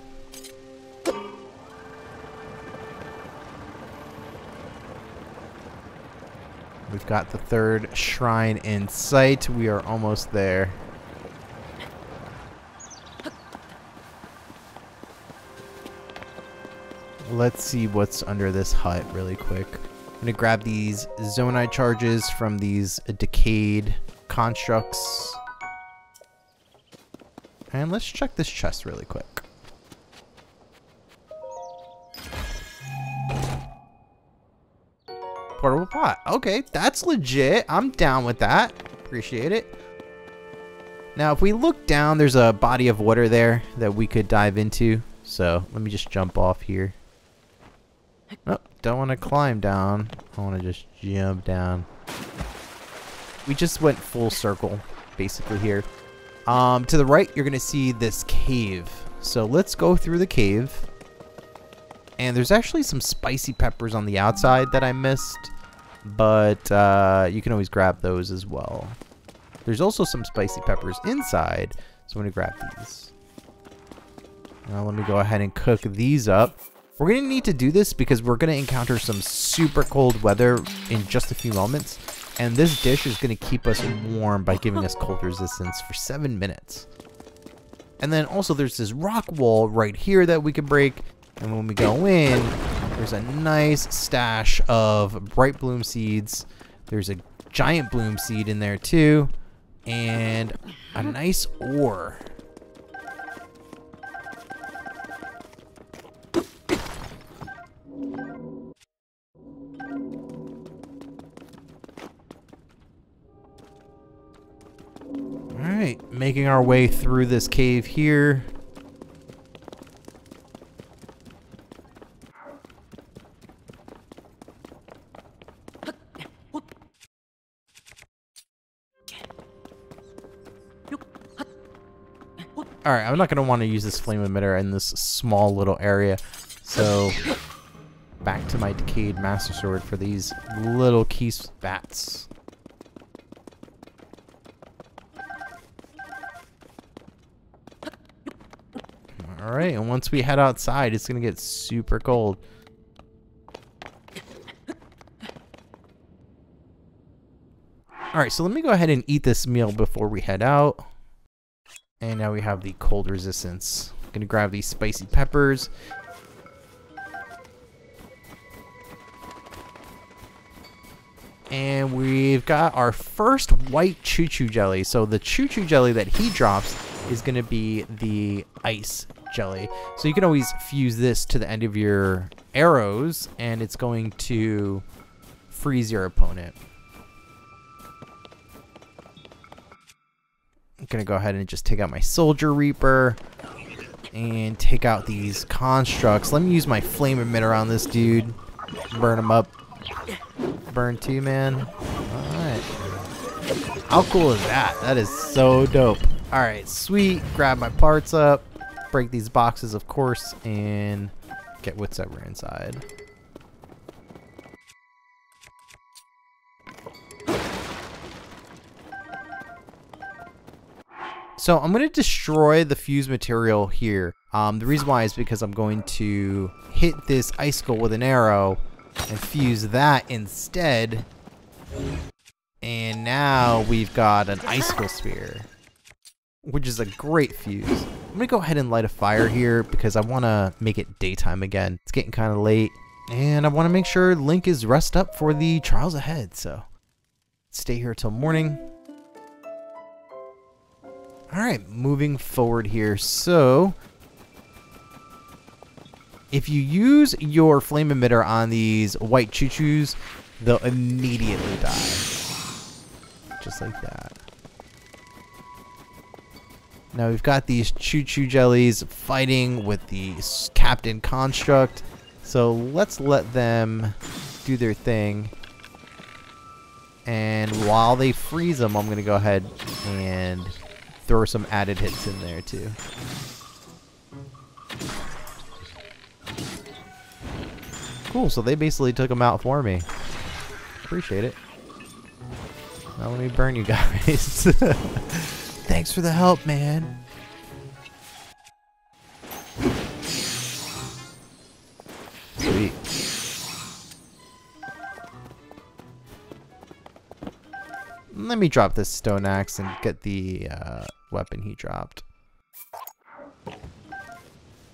We've got the third shrine in sight. We are almost there. Let's see what's under this hut really quick. I'm going to grab these Zonaite charges from these decayed constructs. And let's check this chest really quick. Portable pot. Okay, that's legit. I'm down with that. Appreciate it. Now, if we look down, there's a body of water there that we could dive into. So, let me just jump off here. Oh, don't want to climb down. I want to just jump down. We just went full circle, basically, here. Um, to the right, you're going to see this cave. So, let's go through the cave. And there's actually some spicy peppers on the outside that I missed. But uh, you can always grab those as well. There's also some spicy peppers inside. So I'm going to grab these. Now let me go ahead and cook these up. We're going to need to do this because we're going to encounter some super cold weather in just a few moments. And this dish is going to keep us warm by giving us cold resistance for 7 minutes. And then also there's this rock wall right here that we can break. And when we go in, there's a nice stash of bright bloom seeds. There's a giant bloom seed in there too. And a nice ore. Alright, making our way through this cave here. Alright, I'm not going to want to use this flame emitter in this small little area. So, back to my decayed master sword for these little key bats. Alright, and once we head outside, it's going to get super cold. Alright, so let me go ahead and eat this meal before we head out. And now we have the cold resistance. I'm gonna grab these spicy peppers. And we've got our first white Chuchu jelly. So the Chuchu jelly that he drops is gonna be the ice jelly. So you can always fuse this to the end of your arrows and it's going to freeze your opponent. I'm gonna go ahead and just take out my Soldier Reaper and take out these constructs. Let me use my flame emitter on this dude. Burn him up. Burn two, man. Alright. How cool is that? That is so dope. Alright, sweet. Grab my parts up. Break these boxes, of course, and get whatever inside. So I'm going to destroy the fuse material here. Um, the reason why is because I'm going to hit this icicle with an arrow and fuse that instead. And now we've got an icicle spear, which is a great fuse. I'm gonna go ahead and light a fire here because I want to make it daytime again. It's getting kind of late, and I want to make sure Link is rest up for the trials ahead. So stay here till morning. All right, moving forward here. So if you use your flame emitter on these white Chuchus, they'll immediately die. Just like that. Now we've got these Chuchu jellies fighting with the Captain Construct. So let's let them do their thing. And while they freeze them, I'm going to go ahead and throw some added hits in there too. Cool, so they basically took them out for me. Appreciate it. Now let me burn you guys. Thanks for the help, man. Sweet. Let me drop this stone axe and get the uh, weapon he dropped.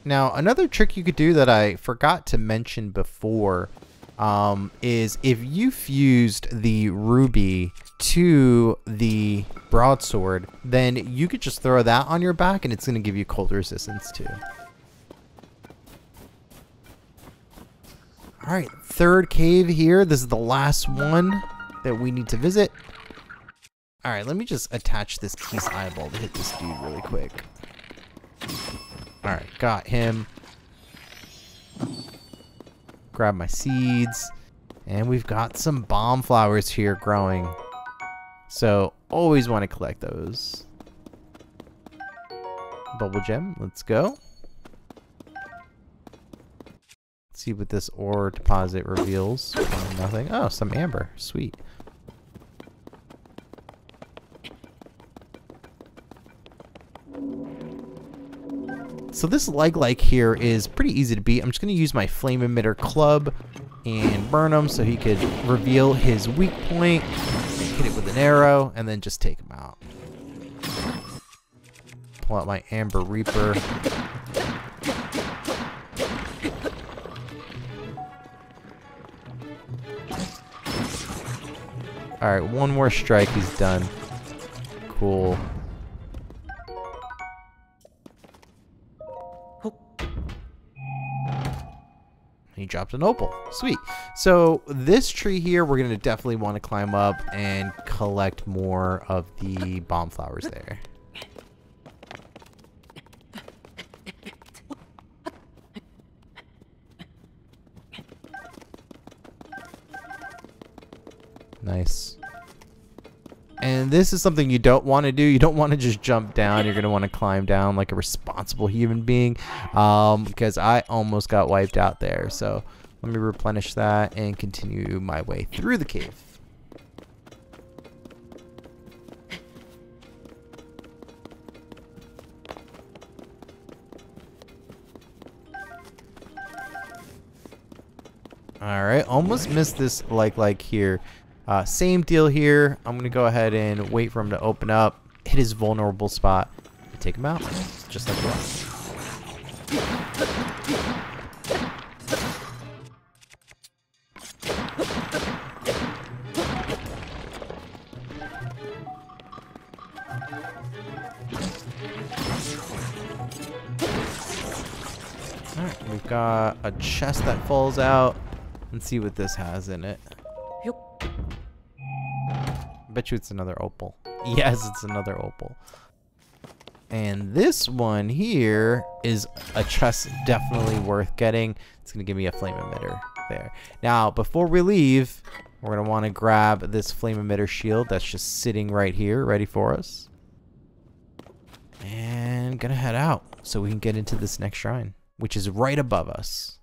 Now, another trick you could do that I forgot to mention before um, is if you fused the ruby to the broadsword, then you could just throw that on your back and it's going to give you cold resistance too. Alright, third cave here. This is the last one that we need to visit. Alright, let me just attach this Keese eyeball to hit this dude really quick. Alright, got him. Grab my seeds. And we've got some bomb flowers here growing. So, always want to collect those. Bubble gem, let's go. Let's see what this ore deposit reveals. Nothing. Oh, some amber. Sweet. So this Like Like here is pretty easy to beat. I'm just going to use my flame emitter club and burn him so he could reveal his weak point, hit it with an arrow, and then just take him out. Pull out my Amber Reaper. Alright, one more strike, he's done. Cool. He dropped an opal. Sweet. So this tree here, we're going to definitely want to climb up and collect more of the bomb flowers there. Nice. And this is something you don't want to do. You don't want to just jump down. You're going to want to climb down like a responsible human being. Um, because I almost got wiped out there. So let me replenish that and continue my way through the cave. Alright, almost missed this Like Like here. Uh, same deal here. I'm going to go ahead and wait for him to open up, hit his vulnerable spot, and take him out, just like that. Alright, we've got a chest that falls out. Let's see what this has in it bet you it's another opal. Yes, it's another opal. And this one here is a chest definitely worth getting. It's going to give me a flame emitter there. Now, before we leave, we're going to want to grab this flame emitter shield that's just sitting right here, ready for us. And going to head out so we can get into this next shrine, which is right above us.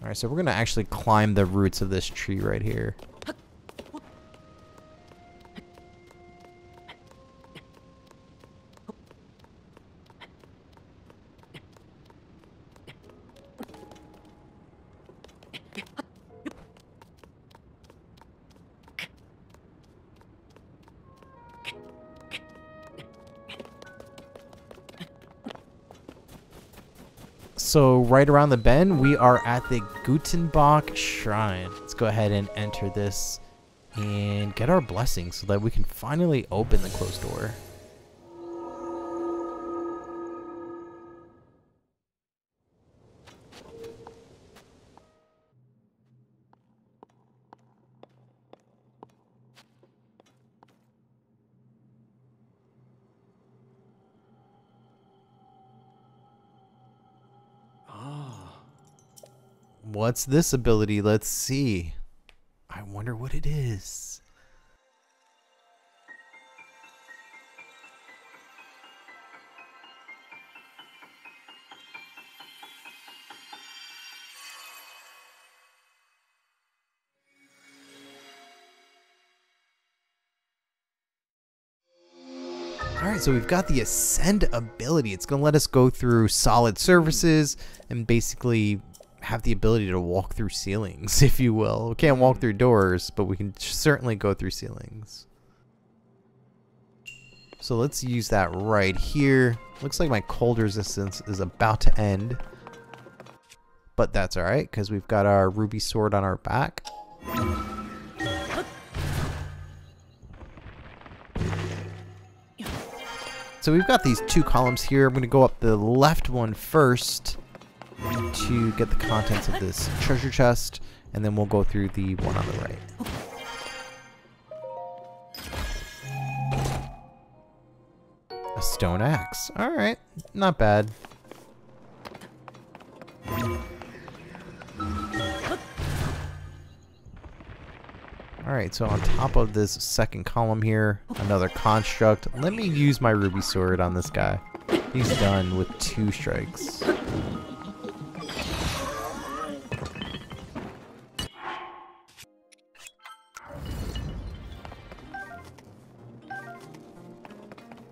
Alright, so we're going to actually climb the roots of this tree right here. So right around the bend, we are at the Gutanbac Shrine. Let's go ahead and enter this and get our blessing so that we can finally open the closed door. What's this ability? Let's see. I wonder what it is. Alright, so we've got the Ascend ability. It's going to let us go through solid surfaces and basically have the ability to walk through ceilings, if you will. We can't walk mm. through doors, but we can certainly go through ceilings. So let's use that right here. Looks like my cold resistance is about to end. But that's alright, because we've got our ruby sword on our back. So we've got these two columns here. I'm going to go up the left one first to get the contents of this treasure chest, and then we'll go through the one on the right. A stone axe. Alright, not bad. Alright, so on top of this second column here, another construct. Let me use my ruby sword on this guy. He's done with two strikes.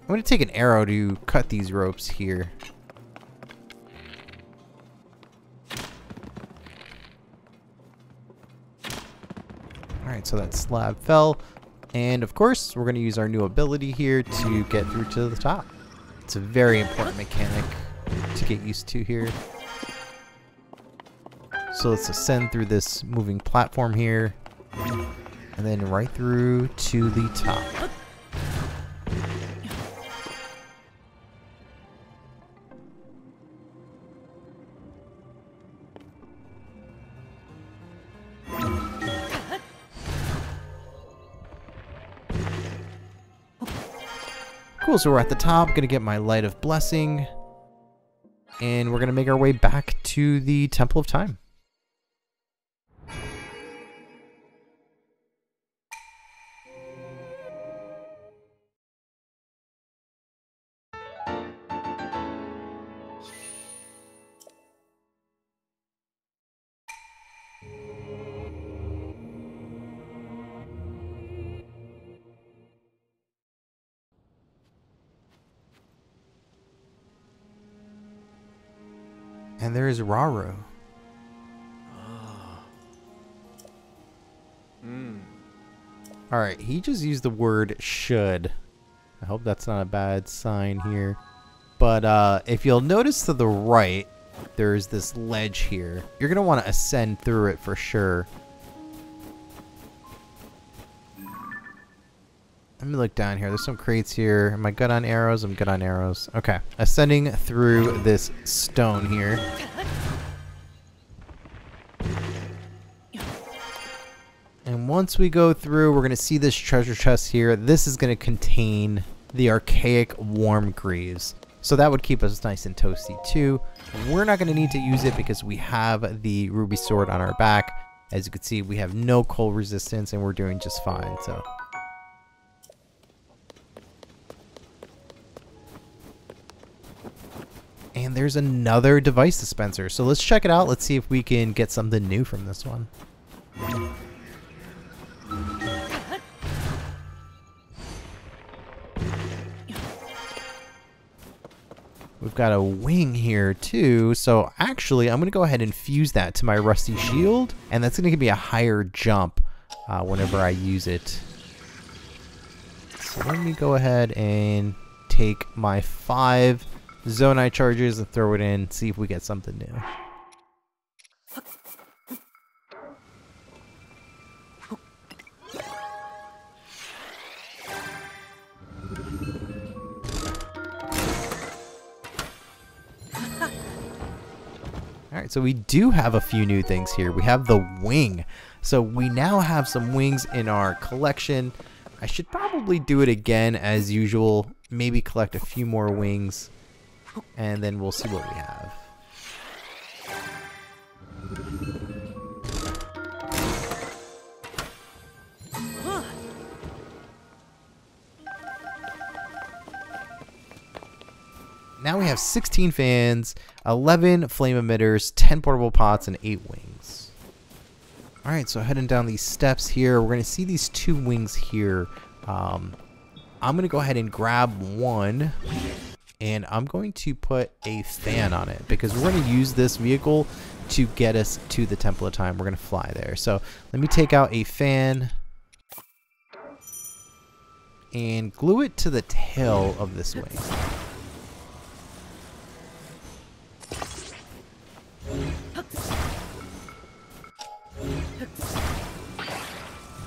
I'm going to take an arrow to cut these ropes here. Alright, so that slab fell. And of course, we're going to use our new ability here to get through to the top. It's a very important mechanic to get used to here. So let's ascend through this moving platform here. And then right through to the top. Cool, so we're at the top, gonna get my Light of Blessing, and we're gonna make our way back to the Temple of Time. And there is Rauru. Alright, he just used the word should. I hope that's not a bad sign here. But uh, if you'll notice to the right, there's this ledge here. You're going to want to ascend through it for sure. Let me look down here. There's some crates here. Am I good on arrows? I'm good on arrows. Okay. Ascending through this stone here. Once we go through, we're going to see this treasure chest here. This is going to contain the archaic warm greaves. So that would keep us nice and toasty too. We're not going to need to use it because we have the ruby sword on our back. As you can see, we have no cold resistance and we're doing just fine. So And there's another device dispenser. So let's check it out. Let's see if we can get something new from this one. We've got a wing here too. So actually, I'm going to go ahead and fuse that to my rusty shield. And that's going to give me a higher jump uh, whenever I use it. So let me go ahead and take my five Zonai charges and throw it in, see if we get something new. So we do have a few new things here. We have the wing. So we now have some wings in our collection. I should probably do it again as usual. Maybe collect a few more wings. And then we'll see what we have. Now we have 16 fans, 11 flame emitters, 10 portable pots, and 8 wings. Alright, so heading down these steps here, we're going to see these two wings here. Um, I'm going to go ahead and grab one, and I'm going to put a fan on it, because we're going to use this vehicle to get us to the Temple of Time. We're going to fly there. So let me take out a fan and glue it to the tail of this wing.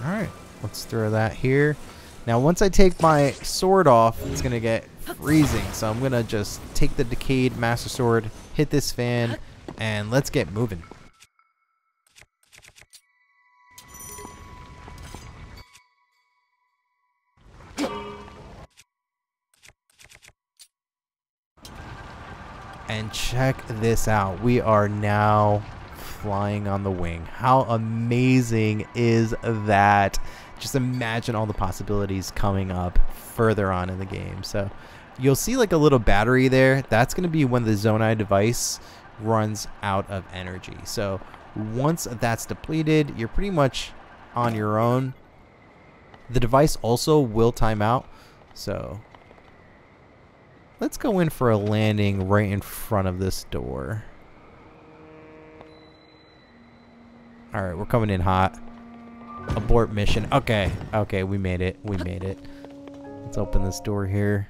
Alright, let's throw that here. Now once I take my sword off, it's going to get freezing. So I'm going to just take the Decayed Master Sword, hit this fan, and let's get moving. And check this out. We are now flying on the wing. How amazing is that? Just imagine all the possibilities coming up further on in the game. So you'll see like a little battery there. That's going to be when the Zonai device runs out of energy. So once that's depleted, you're pretty much on your own. The device also will time out. So Let's go in for a landing right in front of this door. Alright, we're coming in hot. Abort mission. Okay, okay, we made it. We made it. Let's open this door here.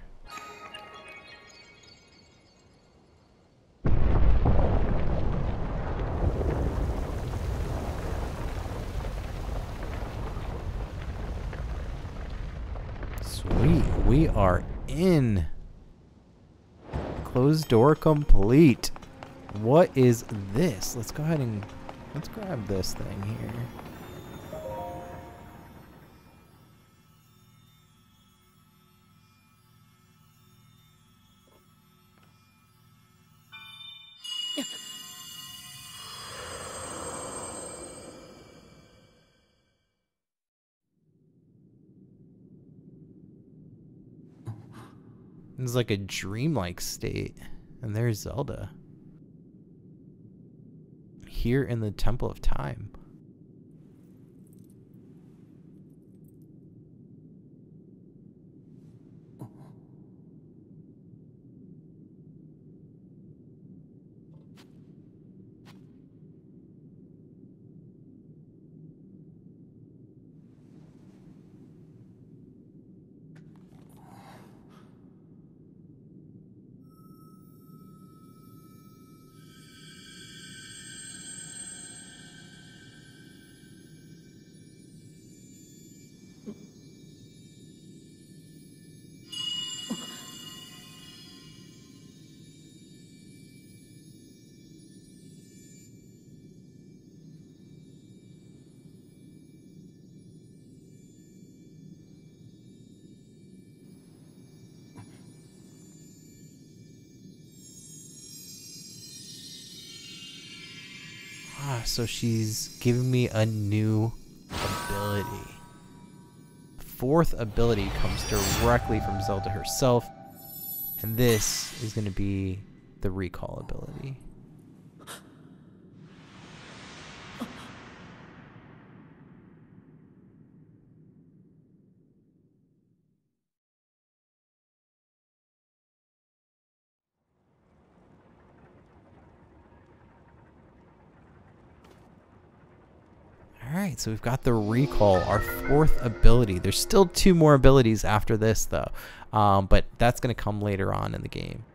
Sweet, we are in. Closed door complete. What is this? Let's go ahead and let's grab this thing here. It's like a dreamlike state. And there's Zelda. Here in the Temple of Time. So she's giving me a new ability. Fourth ability comes directly from Zelda herself. And this is going to be the recall ability. So we've got the recall, our fourth ability. There's still two more abilities after this, though. Um, but that's going to come later on in the game.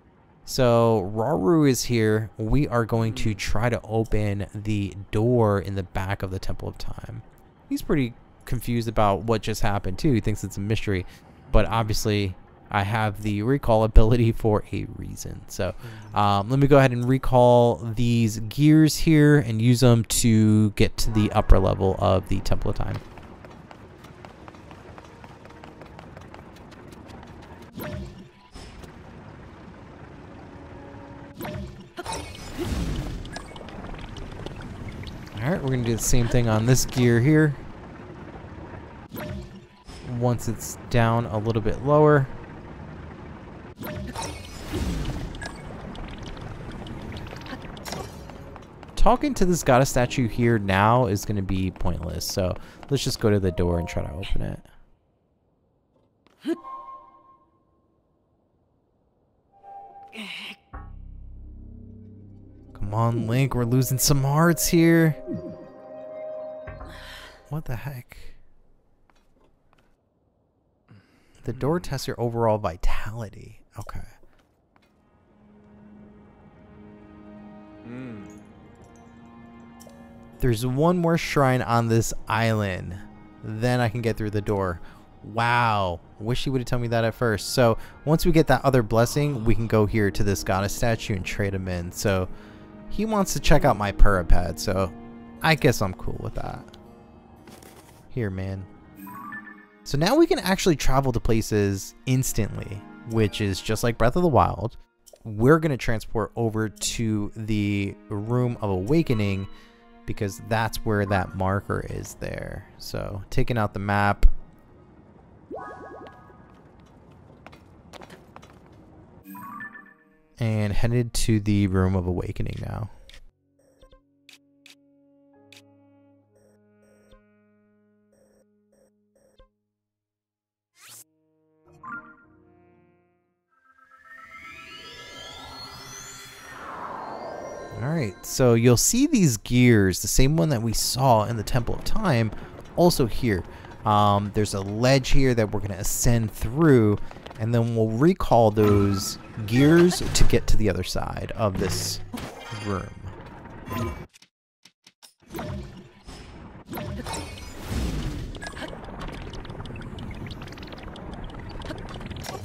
So Rauru is here. We are going to try to open the door in the back of the Temple of Time. He's pretty confused about what just happened too. He thinks it's a mystery, but obviously I have the recall ability for a reason. So um, let me go ahead and recall these gears here and use them to get to the upper level of the Temple of Time. Alright, we're going to do the same thing on this gear here. Once it's down a little bit lower. Talking to this goddess statue here now is going to be pointless, so let's just go to the door and try to open it. Come on, Link, we're losing some hearts here. What the heck? The door tests your overall vitality. Okay. Hmm. There's one more shrine on this island. Then I can get through the door. Wow. Wish he would have told me that at first. So once we get that other blessing, we can go here to this goddess statue and trade him in. So he wants to check out my Purah Pad. So I guess I'm cool with that. Here, man. So now we can actually travel to places instantly, which is just like Breath of the Wild. We're going to transport over to the Room of Awakening because that's where that marker is there. So taking out the map. And headed to the Room of Awakening now. Alright, so you'll see these gears, the same one that we saw in the Temple of Time, also here. Um, there's a ledge here that we're going to ascend through, and then we'll recall those gears to get to the other side of this room.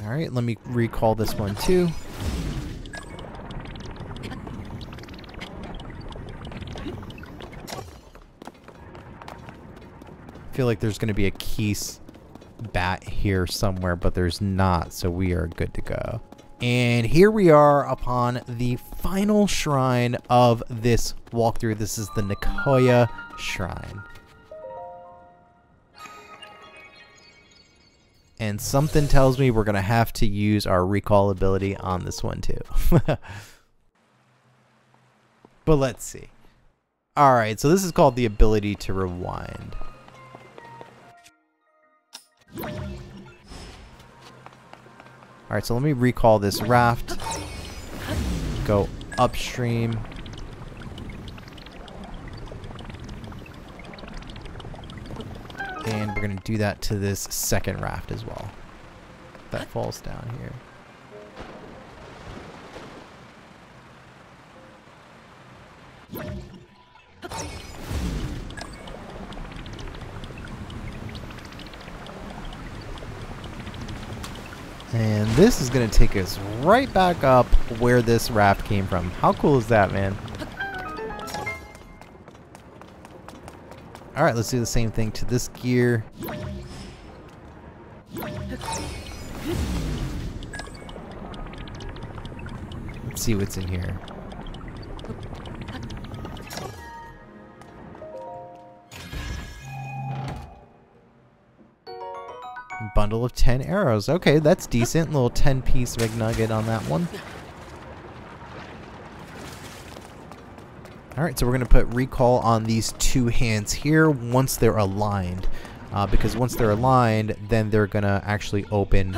Alright, let me recall this one too. Feel like there's going to be a Keese bat here somewhere, but there's not, so we are good to go. And here we are upon the final shrine of this walkthrough. This is the Nachoyah Shrine. And something tells me we're going to have to use our recall ability on this one too. but let's see. Alright, so this is called the ability to rewind. Alright, so let me recall this raft. Go upstream. And we're going to do that to this second raft as well. That falls down here. And this is going to take us right back up where this raft came from. How cool is that, man? Alright, let's do the same thing to this gear. Let's see what's in here. Bundle of 10 arrows. Okay, that's decent. Little 10 piece McNugget on that one. Alright, so we're going to put recall on these two hands here once they're aligned. Uh, because once they're aligned, then they're going to actually open.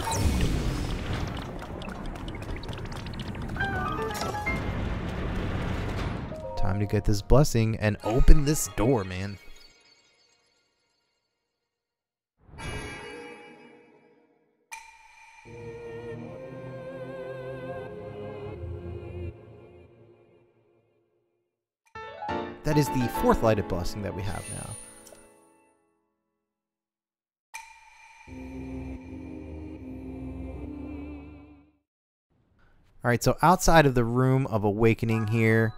Time to get this blessing and open this door, man. That is the fourth lighted blessing that we have now. Alright, so outside of the Room of Awakening here,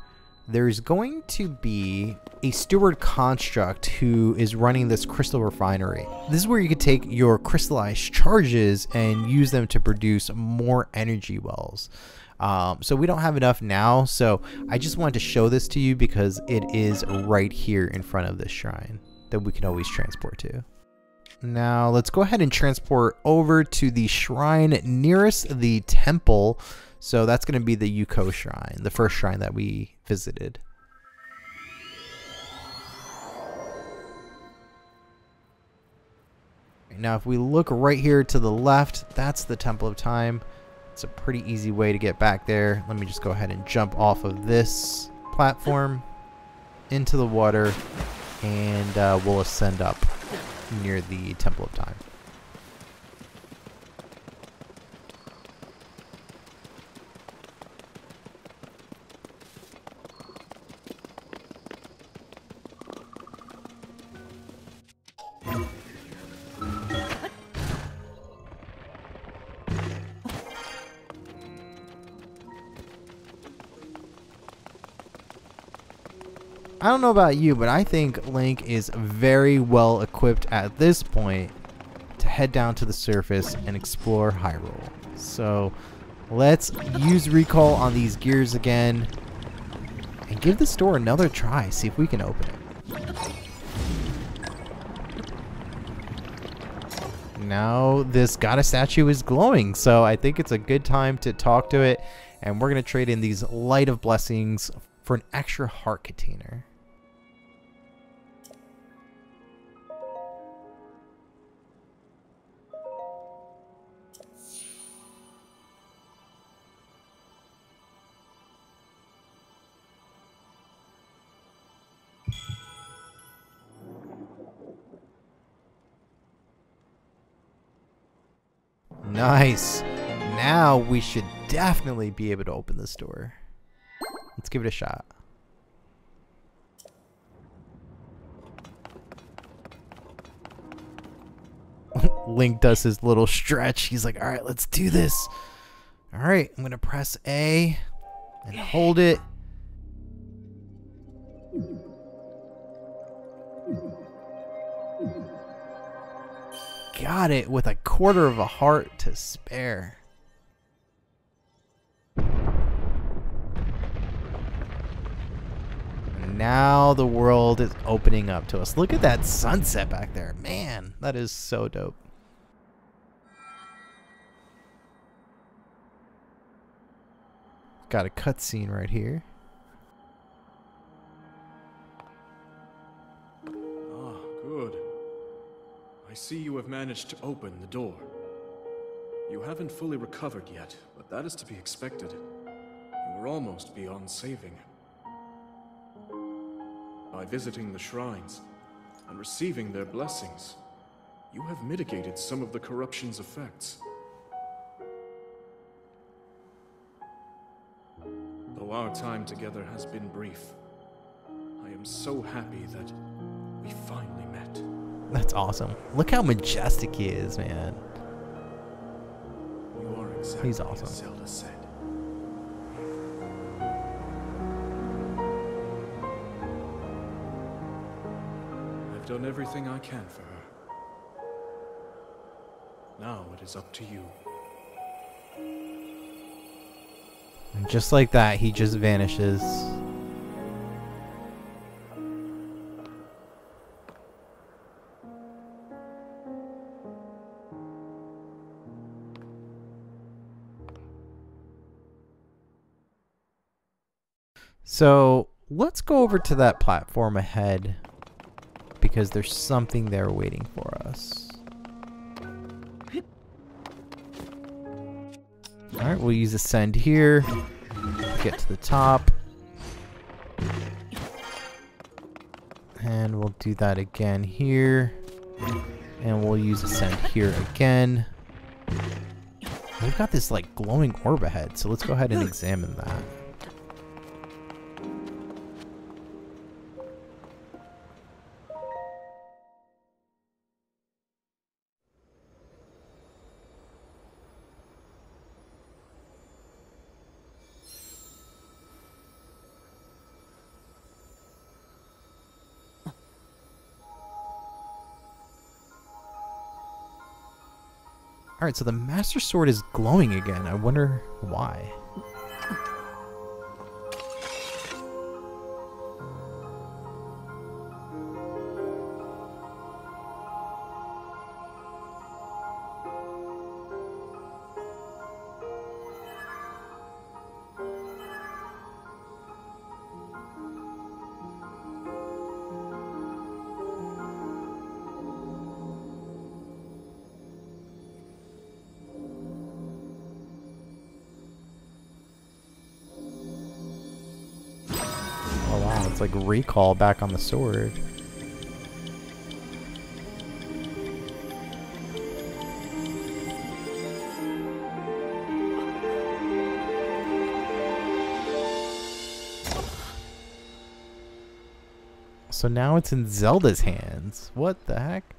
there's going to be a steward construct who is running this crystal refinery. This is where you could take your crystallized charges and use them to produce more energy cells. Um, so we don't have enough now, so I just wanted to show this to you because it is right here in front of this shrine that we can always transport to. Now let's go ahead and transport over to the shrine nearest the temple so that's going to be the Ukouh Shrine, the first shrine that we visited. Now if we look right here to the left, that's the Temple of Time. It's a pretty easy way to get back there. Let me just go ahead and jump off of this platform into the water and uh, we'll ascend up near the Temple of Time. I don't know about you, but I think Link is very well equipped at this point to head down to the surface and explore Hyrule. So let's use recall on these gears again and give this door another try. See if we can open it. Now this goddess statue is glowing, so I think it's a good time to talk to it. And we're going to trade in these Light of Blessings for an extra heart container. Nice. Now we should definitely be able to open this door. Let's give it a shot. Link does his little stretch. He's like, all right, let's do this. All right, I'm going to press A and hold it. Got it with a quarter of a heart to spare. now the world is opening up to us. Look at that sunset back there. Man, that is so dope. Got a cutscene right here. I see you have managed to open the door. You haven't fully recovered yet, but that is to be expected. You were almost beyond saving. By visiting the shrines and receiving their blessings, you have mitigated some of the corruption's effects. Though our time together has been brief, I am so happy that we finally. That's awesome. Look how majestic he is, man. Exactly He's awesome. Zelda said. I've done everything I can for her. Now it is up to you. And just like that, he just vanishes. So let's go over to that platform ahead because there's something there waiting for us. Alright, we'll use ascend here. Get to the top. And we'll do that again here. And we'll use ascend here again. We've got this like glowing orb ahead, so let's go ahead and examine that. Alright, so the Master Sword is glowing again. I wonder why. It's like recall back on the sword. So now it's in Zelda's hands. What the heck?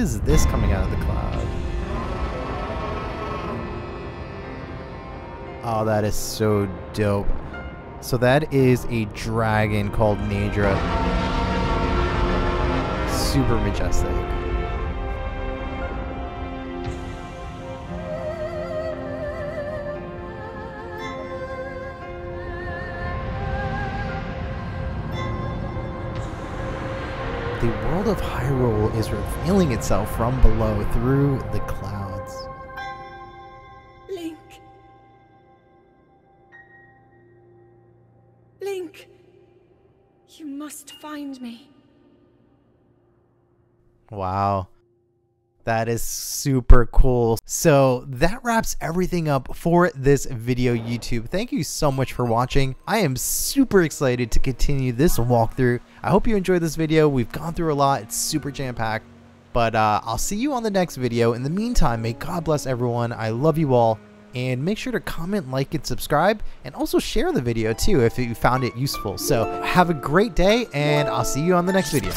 Is this coming out of the cloud? Oh, that is so dope. So that is a dragon called Naydra. Super majestic. Hyrule is revealing itself from below through the clouds. Link. Link. You must find me. Wow. That is super cool. So that wraps everything up for this video, YouTube. Thank you so much for watching. I am super excited to continue this walkthrough. I hope you enjoyed this video. We've gone through a lot. It's super jam-packed. But uh, I'll see you on the next video. In the meantime, may God bless everyone. I love you all. And make sure to comment, like, and subscribe. And also share the video too if you found it useful. So have a great day, and I'll see you on the next video.